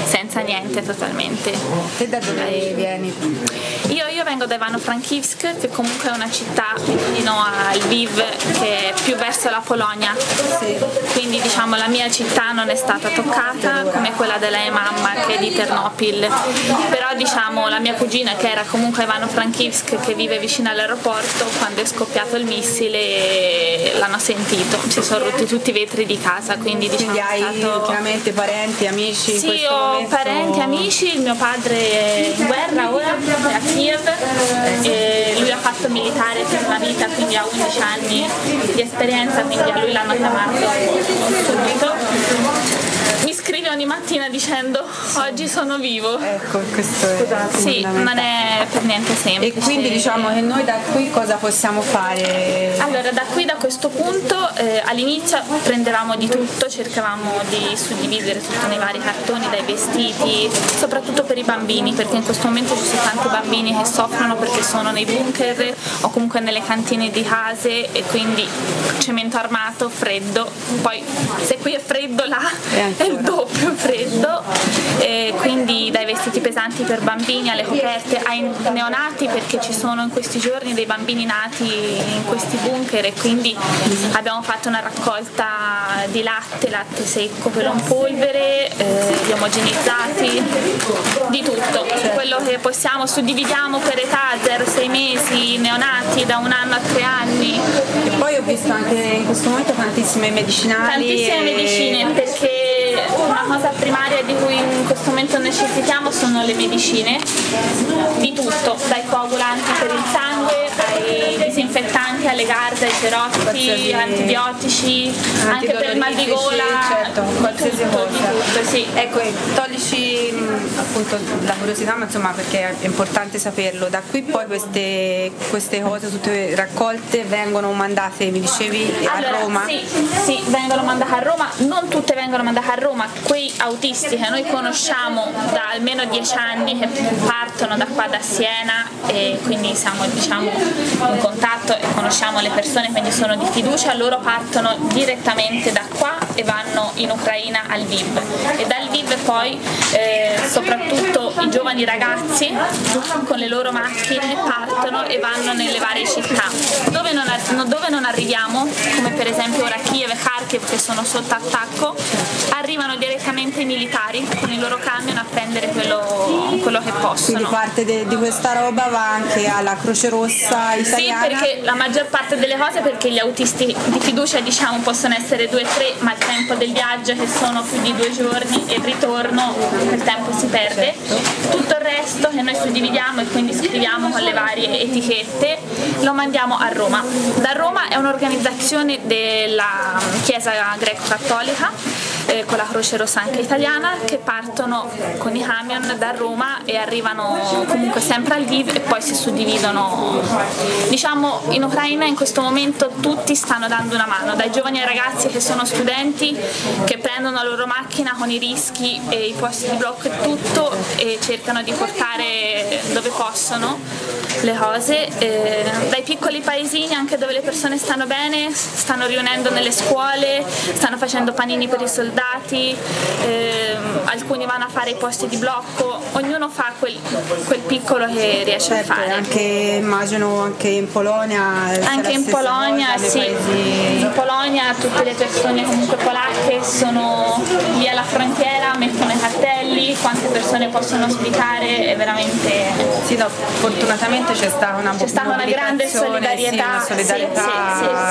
E: senza niente totalmente.
D: E da dove vieni?
E: Io, io vengo da Ivano-Frankivsk, che comunque è una città vicino a Lviv, che è più verso la Polonia. Quindi diciamo la mia città non è stata toccata come quella della mia mamma che è di Ternopil. Però diciamo la mia cugina che era comunque a Ivano-Frankivsk, che vive vicino all'aeroporto, quando è scoppiato il missile l'hanno sentito, si sono rotti tutti i vetri di casa. Quindi, diciamo,
D: quindi hai stato... chiaramente parenti, amici?
E: Sì, ho momento... parenti, amici, il mio padre è in guerra ora, è Kiev, e lui ha fatto militare per una vita, quindi ha 11 anni di esperienza, quindi a lui l'hanno chiamato subito mi scrive ogni mattina dicendo oggi sono vivo.
D: Ecco, questo è Scusate,
E: Sì, non è per niente semplice.
D: E quindi diciamo che noi da qui cosa possiamo fare?
E: Allora, da qui da questo punto eh, all'inizio prendevamo di tutto, cercavamo di suddividere tutto nei vari cartoni, dai vestiti, soprattutto per i bambini, perché in questo momento ci sono tanti bambini che soffrono perché sono nei bunker o comunque nelle cantine di case e quindi cemento armato, freddo, poi se qui è freddo là è il doppio freddo, eh, quindi dai vestiti pesanti per bambini alle coperte ai neonati perché ci sono in questi giorni dei bambini nati in questi bunker e quindi abbiamo fatto una raccolta di latte, latte secco, quello in polvere, eh, gli omogenizzati, di tutto, quello che possiamo suddividiamo per età 0-6 mesi, neonati da un anno a tre anni.
D: E poi ho visto anche in questo momento tantissime medicinali.
E: Tantissime medicine perché una cosa primaria di cui questo momento necessitiamo sono le medicine, di tutto, dai coagulanti per il sangue, ai disinfettanti, alle garze, ai cerotti, antibiotici, anche per il mal di gola,
D: certo, qualsiasi
E: tutto,
D: cosa.
E: Di tutto, sì.
D: Ecco, toglici appunto la curiosità, ma insomma perché è importante saperlo. Da qui poi queste, queste cose tutte raccolte vengono mandate, mi dicevi,
E: allora,
D: a Roma?
E: Sì, sì, vengono mandate a Roma, non tutte vengono mandate a Roma, quei autisti che noi conosciamo da almeno dieci anni che partono da qua da Siena e quindi siamo diciamo in contatto e conosciamo le persone, quindi sono di fiducia, loro partono direttamente da qua e vanno in Ucraina al Lviv e dal Lviv poi eh, soprattutto i giovani ragazzi con le loro macchine partono e vanno nelle varie città. Dove non, dove non arriviamo come per esempio ora Kiev e Kharkiv che sono sotto attacco, arrivano direttamente i militari con i loro camion a prendere quello, quello che possono.
C: Quindi parte de, di questa roba va anche alla Croce Rossa italiana?
E: Sì, perché la maggior parte delle cose, perché gli autisti di fiducia diciamo possono essere due o tre, ma il tempo del viaggio che sono più di due giorni e il ritorno, quel tempo si perde. Tutto il resto che noi suddividiamo e quindi scriviamo con le varie etichette lo mandiamo a Roma. Da Roma è un'organizzazione della Chiesa greco-cattolica eh, con la Croce Rossa anche italiana che partono con i camion da Roma e arrivano comunque sempre al Lviv e poi si suddividono. Diciamo in Ucraina in questo momento tutti stanno dando una mano, dai giovani ai ragazzi che sono studenti che prendono la loro macchina con i rischi e i posti di blocco e tutto e cercano di portare dove possono le cose, eh, dai piccoli paesini anche dove le persone stanno bene, stanno riunendo nelle scuole, stanno facendo panini per i soldati, eh, alcuni vanno a fare i posti di blocco, ognuno fa quel, quel piccolo che riesce
C: certo,
E: a fare.
C: Anche immagino anche in Polonia.
E: Anche in Polonia,
C: cosa,
E: sì.
C: Paesi...
E: In Polonia tutte le persone comunque polacche sono lì alla frontiera, mettono i cartelli, quante persone possono ospitare, è veramente...
D: Sì, no, fortunatamente c'è stata una,
E: c'è stata una grande solidarietà,
D: sì, una solidarietà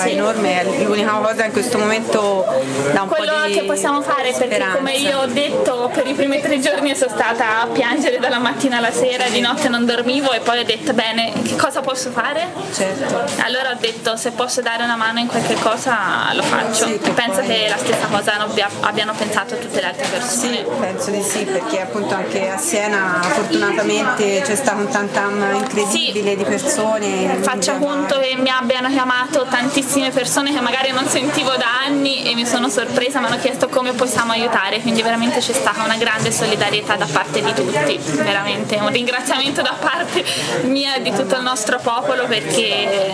E: sì, sì,
D: enorme, l'unica cosa in questo momento da un
E: Quello
D: po' di
E: che possiamo fare perché
D: speranza.
E: come io ho detto per i primi tre giorni sono stata a piangere dalla mattina alla sera, di notte non dormivo e poi ho detto bene che cosa posso fare?
D: Certo.
E: Allora ho detto se posso dare una mano in qualche cosa lo faccio.
D: Sì, che
E: penso
D: poi-
E: che la stessa cosa abbia- abbiano pensato tutte le altre persone.
D: Sì, penso di sì, perché appunto anche a Siena fortunatamente c'è stato un tantam incredibile di persone.
E: Faccio conto che mi abbiano chiamato tantissime persone che magari non sentivo da anni e mi sono sorpresa, mi hanno chiesto come possiamo aiutare, quindi veramente c'è stata una grande solidarietà da parte di tutti, veramente un ringraziamento da parte mia e di tutto il nostro popolo perché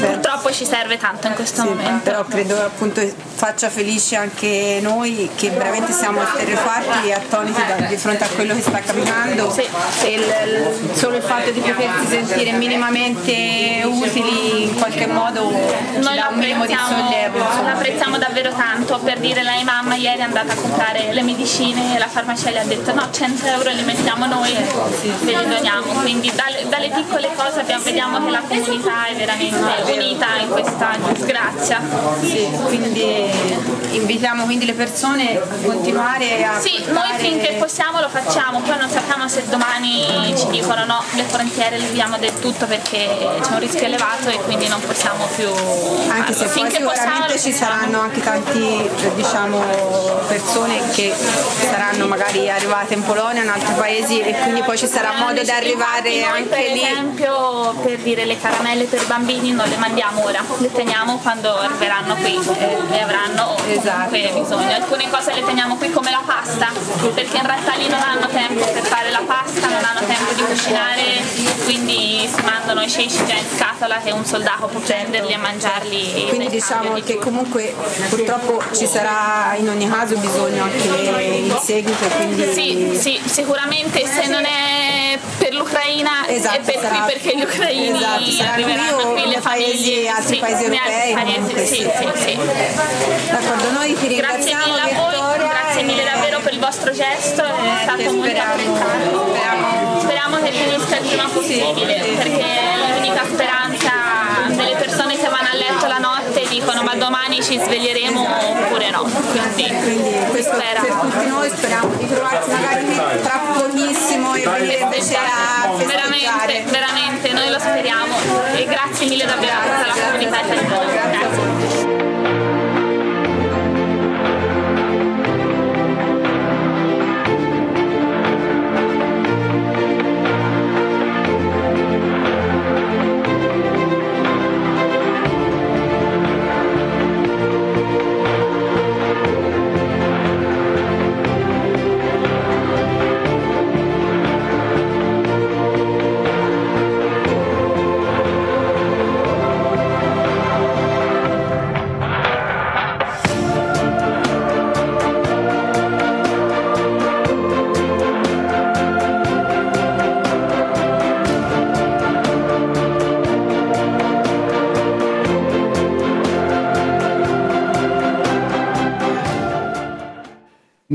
E: purtroppo ci serve tanto in questo
D: Sì,
E: momento.
D: però credo appunto faccia felice anche noi che veramente siamo esterrefatti e attoniti da- di fronte a quello che sta capitando
E: Sì.
D: il- il- solo il fatto di potersi sentire minimamente utili in qualche modo ci
E: Noi
D: dà un minimo di sollievo.
E: l'apprezziamo davvero tanto, per dire la mia mamma ieri è andata a comprare le medicine e la farmacia le ha detto no 100 euro li mettiamo noi e ve li doniamo, quindi dalle, dalle piccole cose abbiamo- vediamo che la comunità è veramente unita in questa disgrazia.
D: Sì, quindi invitiamo quindi le persone a continuare a
E: Sì, noi
D: portare-
E: finché possiamo lo facciamo, poi non sappiamo se domani ci dicono no, le frontiere le chiudiamo del tutto perché c'è un rischio elevato e quindi non possiamo più
D: anche se
E: farlo.
D: poi
E: Finché possiamo
D: sicuramente ci saranno anche tanti eh, diciamo, persone che saranno magari arrivate in Polonia, in altri paesi e quindi poi ci sarà
E: Eh,
D: modo di arrivare
E: noi,
D: anche
E: per
D: lì.
E: esempio per dire le caramelle per bambini non le mandiamo ora, le teniamo quando arriveranno qui e le avranno
D: Esatto.
E: bisogno. Alcune cose le teniamo qui come la pasta, perché in realtà lì non hanno tempo per fare la pasta, non hanno tempo di cucinare, quindi si mandano i ceci già in scatola che un soldato può prenderli e mangiarli.
D: Quindi diciamo
E: di
D: che
E: turno.
D: comunque purtroppo ci sarà in ogni caso bisogno anche in seguito, quindi
E: Sì, sì, sicuramente se non è per l'Ucraina
D: Esatto,
E: è per qui
D: sarà-
E: perché gli ucraini
D: esatto, saranno
E: arriveranno
D: qui
E: qui le
D: nei paesi-
E: famiglie
D: altri
E: sì,
D: paesi europei,
E: paesi, sì,
D: sì.
E: sì,
D: d'accordo, noi ti
E: Grazie
D: ringraziamo
E: mille a voi,
D: Vittoria
E: grazie
D: e-
E: mille davvero per il vostro gesto, è stato molto
D: speriamo-
E: apprezzato.
D: speriamo-
E: Speriamo che finisca il prima possibile perché è l'unica speranza delle persone che vanno a letto la notte e dicono ma domani ci sveglieremo oppure no. Quindi,
D: quindi questo
E: spera.
D: per tutti noi speriamo di trovarci magari tra pochissimo e venire invece a
E: veramente, veramente, noi lo speriamo. E grazie mille davvero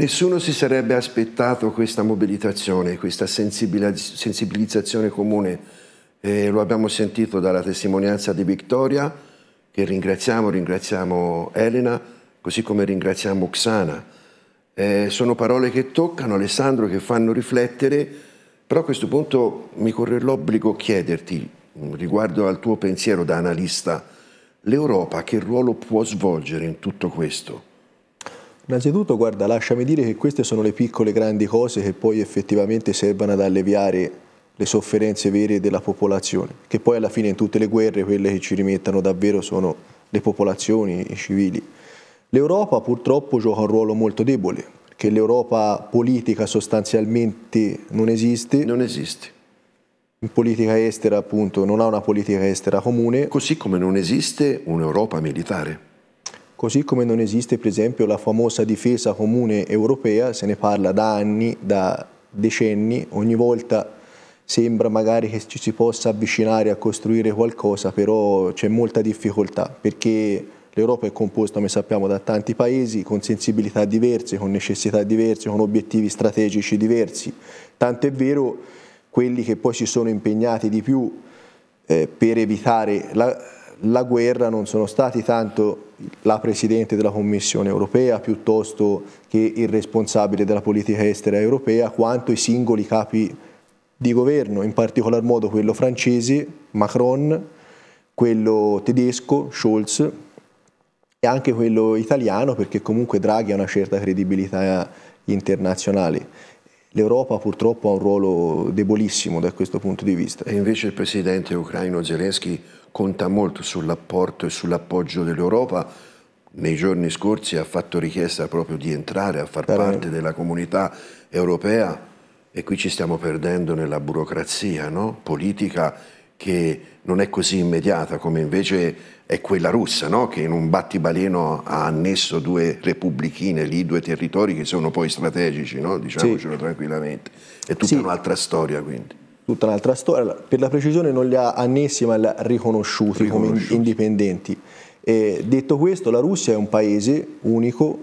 A: Nessuno si sarebbe aspettato questa mobilitazione, questa sensibilizzazione comune. Eh, lo abbiamo sentito dalla testimonianza di Vittoria, che ringraziamo, ringraziamo Elena, così come ringraziamo Oksana. Eh, sono parole che toccano, Alessandro, che fanno riflettere, però a questo punto mi corre l'obbligo chiederti, riguardo al tuo pensiero da analista, l'Europa che ruolo può svolgere in tutto questo?
B: Innanzitutto, guarda, lasciami dire che queste sono le piccole grandi cose che poi effettivamente servono ad alleviare le sofferenze vere della popolazione, che poi alla fine in tutte le guerre quelle che ci rimettano davvero sono le popolazioni, i civili. L'Europa purtroppo gioca un ruolo molto debole, perché l'Europa politica sostanzialmente non esiste.
A: Non esiste.
B: In politica estera appunto non ha una politica estera comune.
A: Così come non esiste un'Europa militare.
B: Così come non esiste per esempio la famosa difesa comune europea, se ne parla da anni, da decenni, ogni volta sembra magari che ci si possa avvicinare a costruire qualcosa, però c'è molta difficoltà perché l'Europa è composta, come sappiamo, da tanti paesi con sensibilità diverse, con necessità diverse, con obiettivi strategici diversi. Tanto è vero quelli che poi si sono impegnati di più eh, per evitare la, la guerra non sono stati tanto la Presidente della Commissione europea piuttosto che il responsabile della politica estera europea, quanto i singoli capi di governo, in particolar modo quello francese, Macron, quello tedesco, Scholz, e anche quello italiano, perché comunque Draghi ha una certa credibilità internazionale. L'Europa purtroppo ha un ruolo debolissimo da questo punto di vista.
A: E invece il presidente ucraino Zelensky conta molto sull'apporto e sull'appoggio dell'Europa. Nei giorni scorsi ha fatto richiesta proprio di entrare a far parte della comunità europea e qui ci stiamo perdendo nella burocrazia no? politica che non è così immediata come invece è quella russa, no? che in un battibaleno ha annesso due repubblichine lì, due territori che sono poi strategici, no? diciamocelo sì. tranquillamente. È tutta sì. un'altra storia quindi
B: tutta un'altra storia, per la precisione non li ha annessi ma li ha riconosciuti, riconosciuti. come indipendenti. E detto questo, la Russia è un paese unico,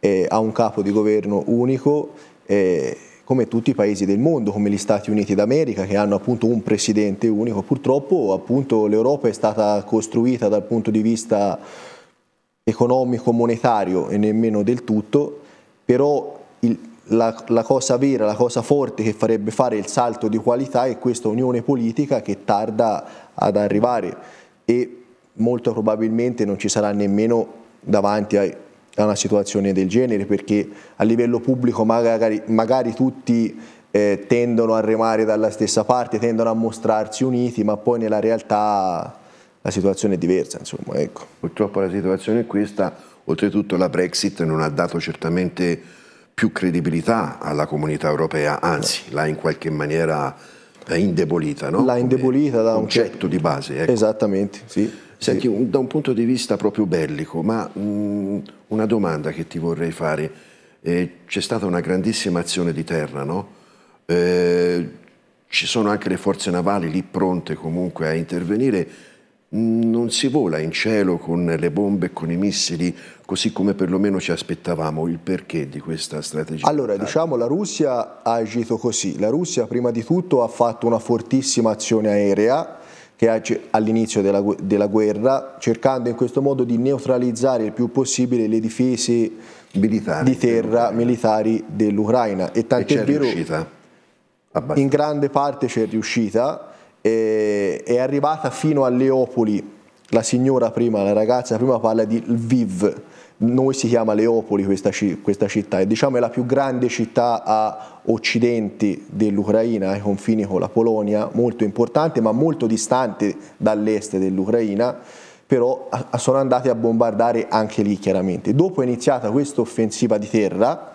B: eh, ha un capo di governo unico, eh, come tutti i paesi del mondo, come gli Stati Uniti d'America, che hanno appunto un presidente unico. Purtroppo appunto, l'Europa è stata costruita dal punto di vista economico-monetario e nemmeno del tutto, però il, la, la, cosa vera, la cosa forte che farebbe fare il salto di qualità è questa unione politica che tarda ad arrivare e molto probabilmente non ci sarà nemmeno davanti a, a una situazione del genere perché a livello pubblico magari, magari tutti eh, tendono a remare dalla stessa parte, tendono a mostrarsi uniti, ma poi nella realtà la situazione è diversa. Insomma, ecco.
A: Purtroppo la situazione è questa, oltretutto la Brexit non ha dato certamente più credibilità alla comunità europea, anzi l'ha in qualche maniera indebolita, no?
B: L'ha indebolita da
A: un concetto di base. Ecco.
B: Esattamente, sì.
A: Senti,
B: sì.
A: Da un punto di vista proprio bellico, ma mh, mm, una domanda che ti vorrei fare. Eh, c'è stata una grandissima azione di terra, no? Eh, ci sono anche le forze navali lì pronte comunque a intervenire non si vola in cielo con le bombe e con i missili così come perlomeno ci aspettavamo. Il perché di questa strategia?
B: Allora, diciamo la Russia ha agito così. La Russia prima di tutto ha fatto una fortissima azione aerea che all'inizio della, della, guerra, cercando in questo modo di neutralizzare il più possibile le difese militari, di terra militari dell'Ucraina.
A: E tanto è vero,
B: in grande parte c'è riuscita eh, è arrivata fino a Leopoli, la signora prima, la ragazza prima parla di Lviv, noi si chiama Leopoli questa, questa città, e diciamo è la più grande città a occidente dell'Ucraina, ai confini con la Polonia, molto importante ma molto distante dall'est dell'Ucraina, però sono andati a bombardare anche lì chiaramente. Dopo è iniziata questa offensiva di terra,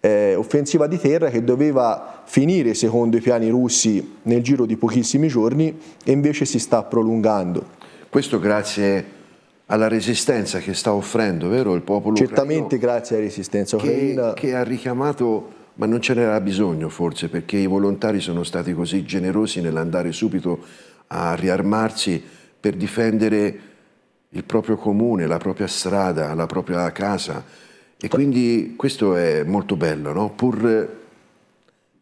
B: eh, offensiva di terra che doveva finire secondo i piani russi nel giro di pochissimi giorni e invece si sta prolungando.
A: Questo grazie alla resistenza che sta offrendo, vero, il popolo
B: Certamente
A: ucraino,
B: grazie alla resistenza ucraina.
A: Che, che ha richiamato, ma non ce n'era bisogno forse, perché i volontari sono stati così generosi nell'andare subito a riarmarsi per difendere il proprio comune, la propria strada, la propria casa, E quindi questo è molto bello, no? pur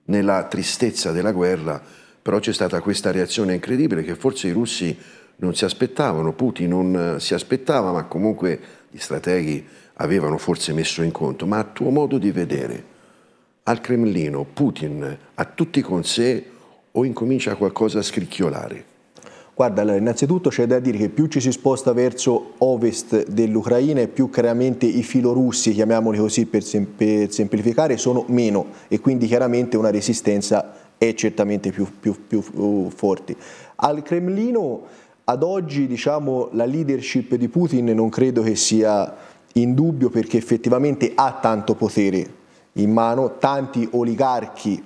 A: nella tristezza della guerra, però c'è stata questa reazione incredibile che forse i russi non si aspettavano, Putin non si aspettava, ma comunque gli strateghi avevano forse messo in conto. Ma a tuo modo di vedere, al Cremlino Putin ha tutti con sé o incomincia qualcosa a scricchiolare?
B: Guarda, allora, innanzitutto c'è da dire che più ci si sposta verso ovest dell'Ucraina e più chiaramente i filorussi, chiamiamoli così per, sem per, semplificare, sono meno e quindi chiaramente una resistenza è certamente più, più, più uh, forte. Al Cremlino ad oggi diciamo, la leadership di Putin non credo che sia in dubbio perché effettivamente ha tanto potere in mano, tanti oligarchi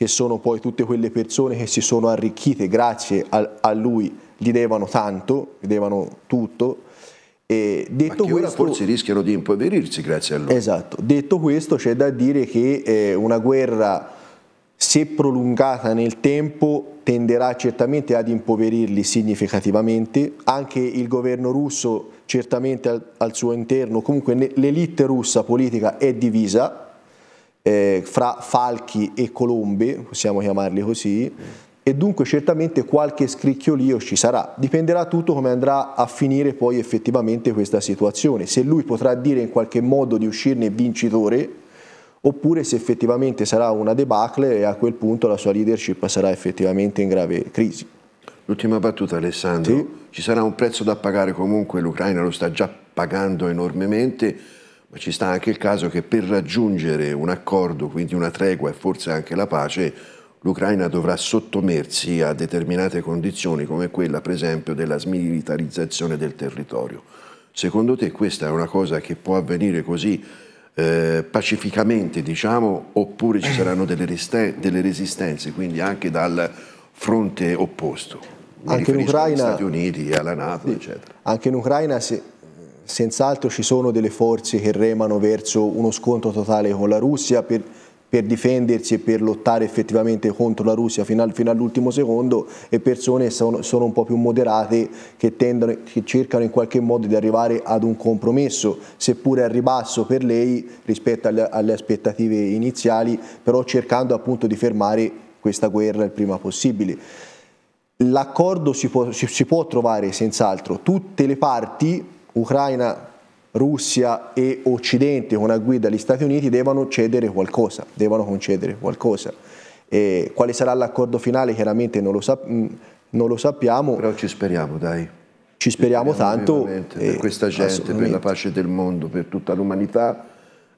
B: che sono poi tutte quelle persone che si sono arricchite grazie a, a lui, gli devono tanto, gli devono tutto.
A: E detto Ma questo, forse rischiano di impoverirsi grazie a lui.
B: Esatto, detto questo c'è da dire che eh, una guerra se prolungata nel tempo tenderà certamente ad impoverirli significativamente, anche il governo russo certamente al, al suo interno, comunque l'elite russa politica è divisa, eh, fra falchi e colombe, possiamo chiamarli così, e dunque certamente qualche scricchiolio ci sarà. Dipenderà tutto come andrà a finire poi effettivamente questa situazione, se lui potrà dire in qualche modo di uscirne vincitore oppure se effettivamente sarà una debacle e a quel punto la sua leadership sarà effettivamente in grave crisi.
A: L'ultima battuta Alessandro, sì. ci sarà un prezzo da pagare comunque, l'Ucraina lo sta già pagando enormemente, ma ci sta anche il caso che per raggiungere un accordo, quindi una tregua e forse anche la pace, l'Ucraina dovrà sottomersi a determinate condizioni come quella per esempio della smilitarizzazione del territorio. Secondo te questa è una cosa che può avvenire così eh, pacificamente diciamo oppure ci saranno delle, delle, resistenze quindi anche dal fronte opposto? Mi
B: anche in Ucraina, agli
A: Stati Uniti e alla Nato sì, eccetera.
B: Anche in Ucraina se, senz'altro ci sono delle forze che remano verso uno scontro totale con la Russia per, per difendersi e per lottare effettivamente contro la Russia fino, al, fino all'ultimo secondo e persone sono, sono, un po' più moderate che, tendono, che cercano in qualche modo di arrivare ad un compromesso, seppure a ribasso per lei rispetto alle, alle aspettative iniziali, però cercando appunto di fermare questa guerra il prima possibile. L'accordo si può, si, si può trovare senz'altro, tutte le parti Ucraina, Russia e Occidente con a guida gli Stati Uniti devono cedere qualcosa, devono concedere qualcosa. E quale sarà l'accordo finale chiaramente non lo, sap mm, non lo, sappiamo.
A: Però ci speriamo dai.
B: Ci speriamo, speriamo tanto.
A: Per questa gente, per la pace del mondo, per tutta l'umanità.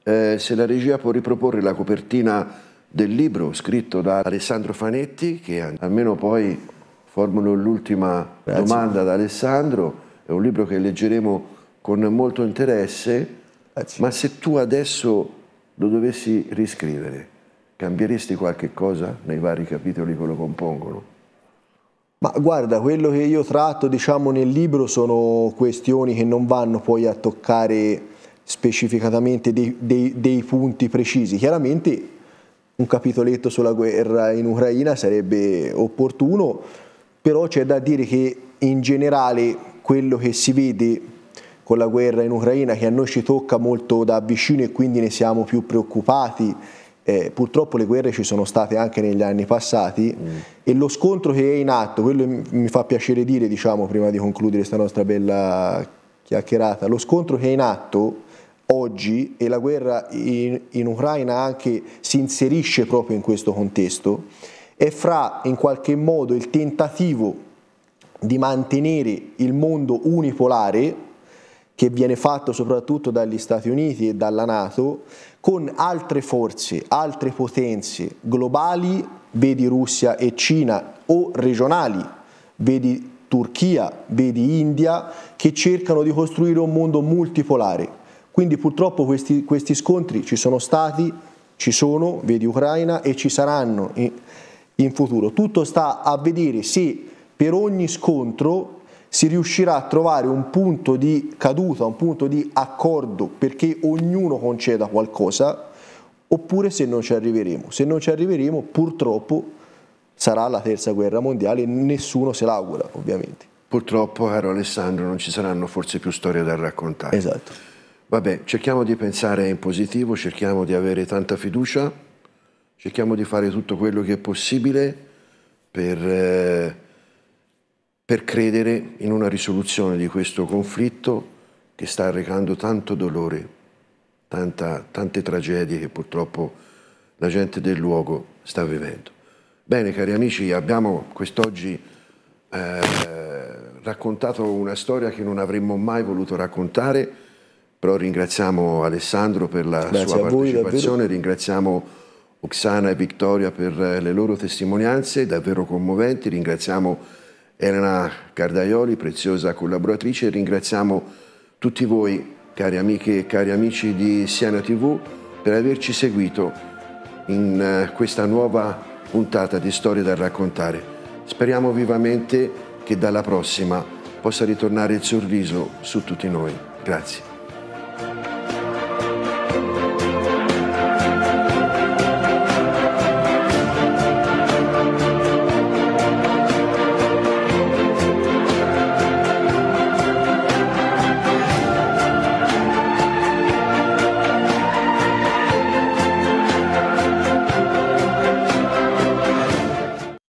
A: Eh, se la regia può riproporre la copertina del libro scritto da Alessandro Fanetti, che almeno poi formano l'ultima domanda ad Alessandro è un libro che leggeremo con molto interesse, ma se tu adesso lo dovessi riscrivere, cambieresti qualche cosa nei vari capitoli che lo compongono?
B: Ma guarda, quello che io tratto diciamo, nel libro sono questioni che non vanno poi a toccare specificatamente dei, dei, dei punti precisi. Chiaramente un capitoletto sulla guerra in Ucraina sarebbe opportuno, però c'è da dire che in generale quello che si vede con la guerra in Ucraina che a noi ci tocca molto da vicino e quindi ne siamo più preoccupati. Eh, purtroppo le guerre ci sono state anche negli anni passati mm. e lo scontro che è in atto, quello mi fa piacere dire, diciamo, prima di concludere questa nostra bella chiacchierata, lo scontro che è in atto oggi e la guerra in, in Ucraina anche si inserisce proprio in questo contesto, è fra in qualche modo il tentativo di mantenere il mondo unipolare che viene fatto soprattutto dagli Stati Uniti e dalla Nato con altre forze, altre potenze globali, vedi Russia e Cina, o regionali, vedi Turchia, vedi India, che cercano di costruire un mondo multipolare. Quindi purtroppo questi, questi scontri ci sono stati, ci sono, vedi Ucraina, e ci saranno in, in futuro. Tutto sta a vedere se per ogni scontro si riuscirà a trovare un punto di caduta, un punto di accordo perché ognuno conceda qualcosa, oppure se non ci arriveremo. Se non ci arriveremo, purtroppo sarà la terza guerra mondiale e nessuno se l'augura, ovviamente.
A: Purtroppo, caro Alessandro, non ci saranno forse più storie da raccontare.
B: Esatto.
A: Vabbè, cerchiamo di pensare in positivo, cerchiamo di avere tanta fiducia, cerchiamo di fare tutto quello che è possibile per, eh, per credere in una risoluzione di questo conflitto che sta arrecando tanto dolore, tanta, tante tragedie che purtroppo la gente del luogo sta vivendo. Bene, cari amici, abbiamo quest'oggi eh, raccontato una storia che non avremmo mai voluto raccontare però ringraziamo Alessandro per la Grazie sua partecipazione, voi, ringraziamo Oksana e Vittoria per le loro testimonianze davvero commoventi, ringraziamo Elena Cardaioli, preziosa collaboratrice, ringraziamo tutti voi, cari amiche e cari amici di Siena TV, per averci seguito in eh, questa nuova puntata di Storie da raccontare. Speriamo vivamente che dalla prossima possa ritornare il sorriso su tutti noi. Grazie.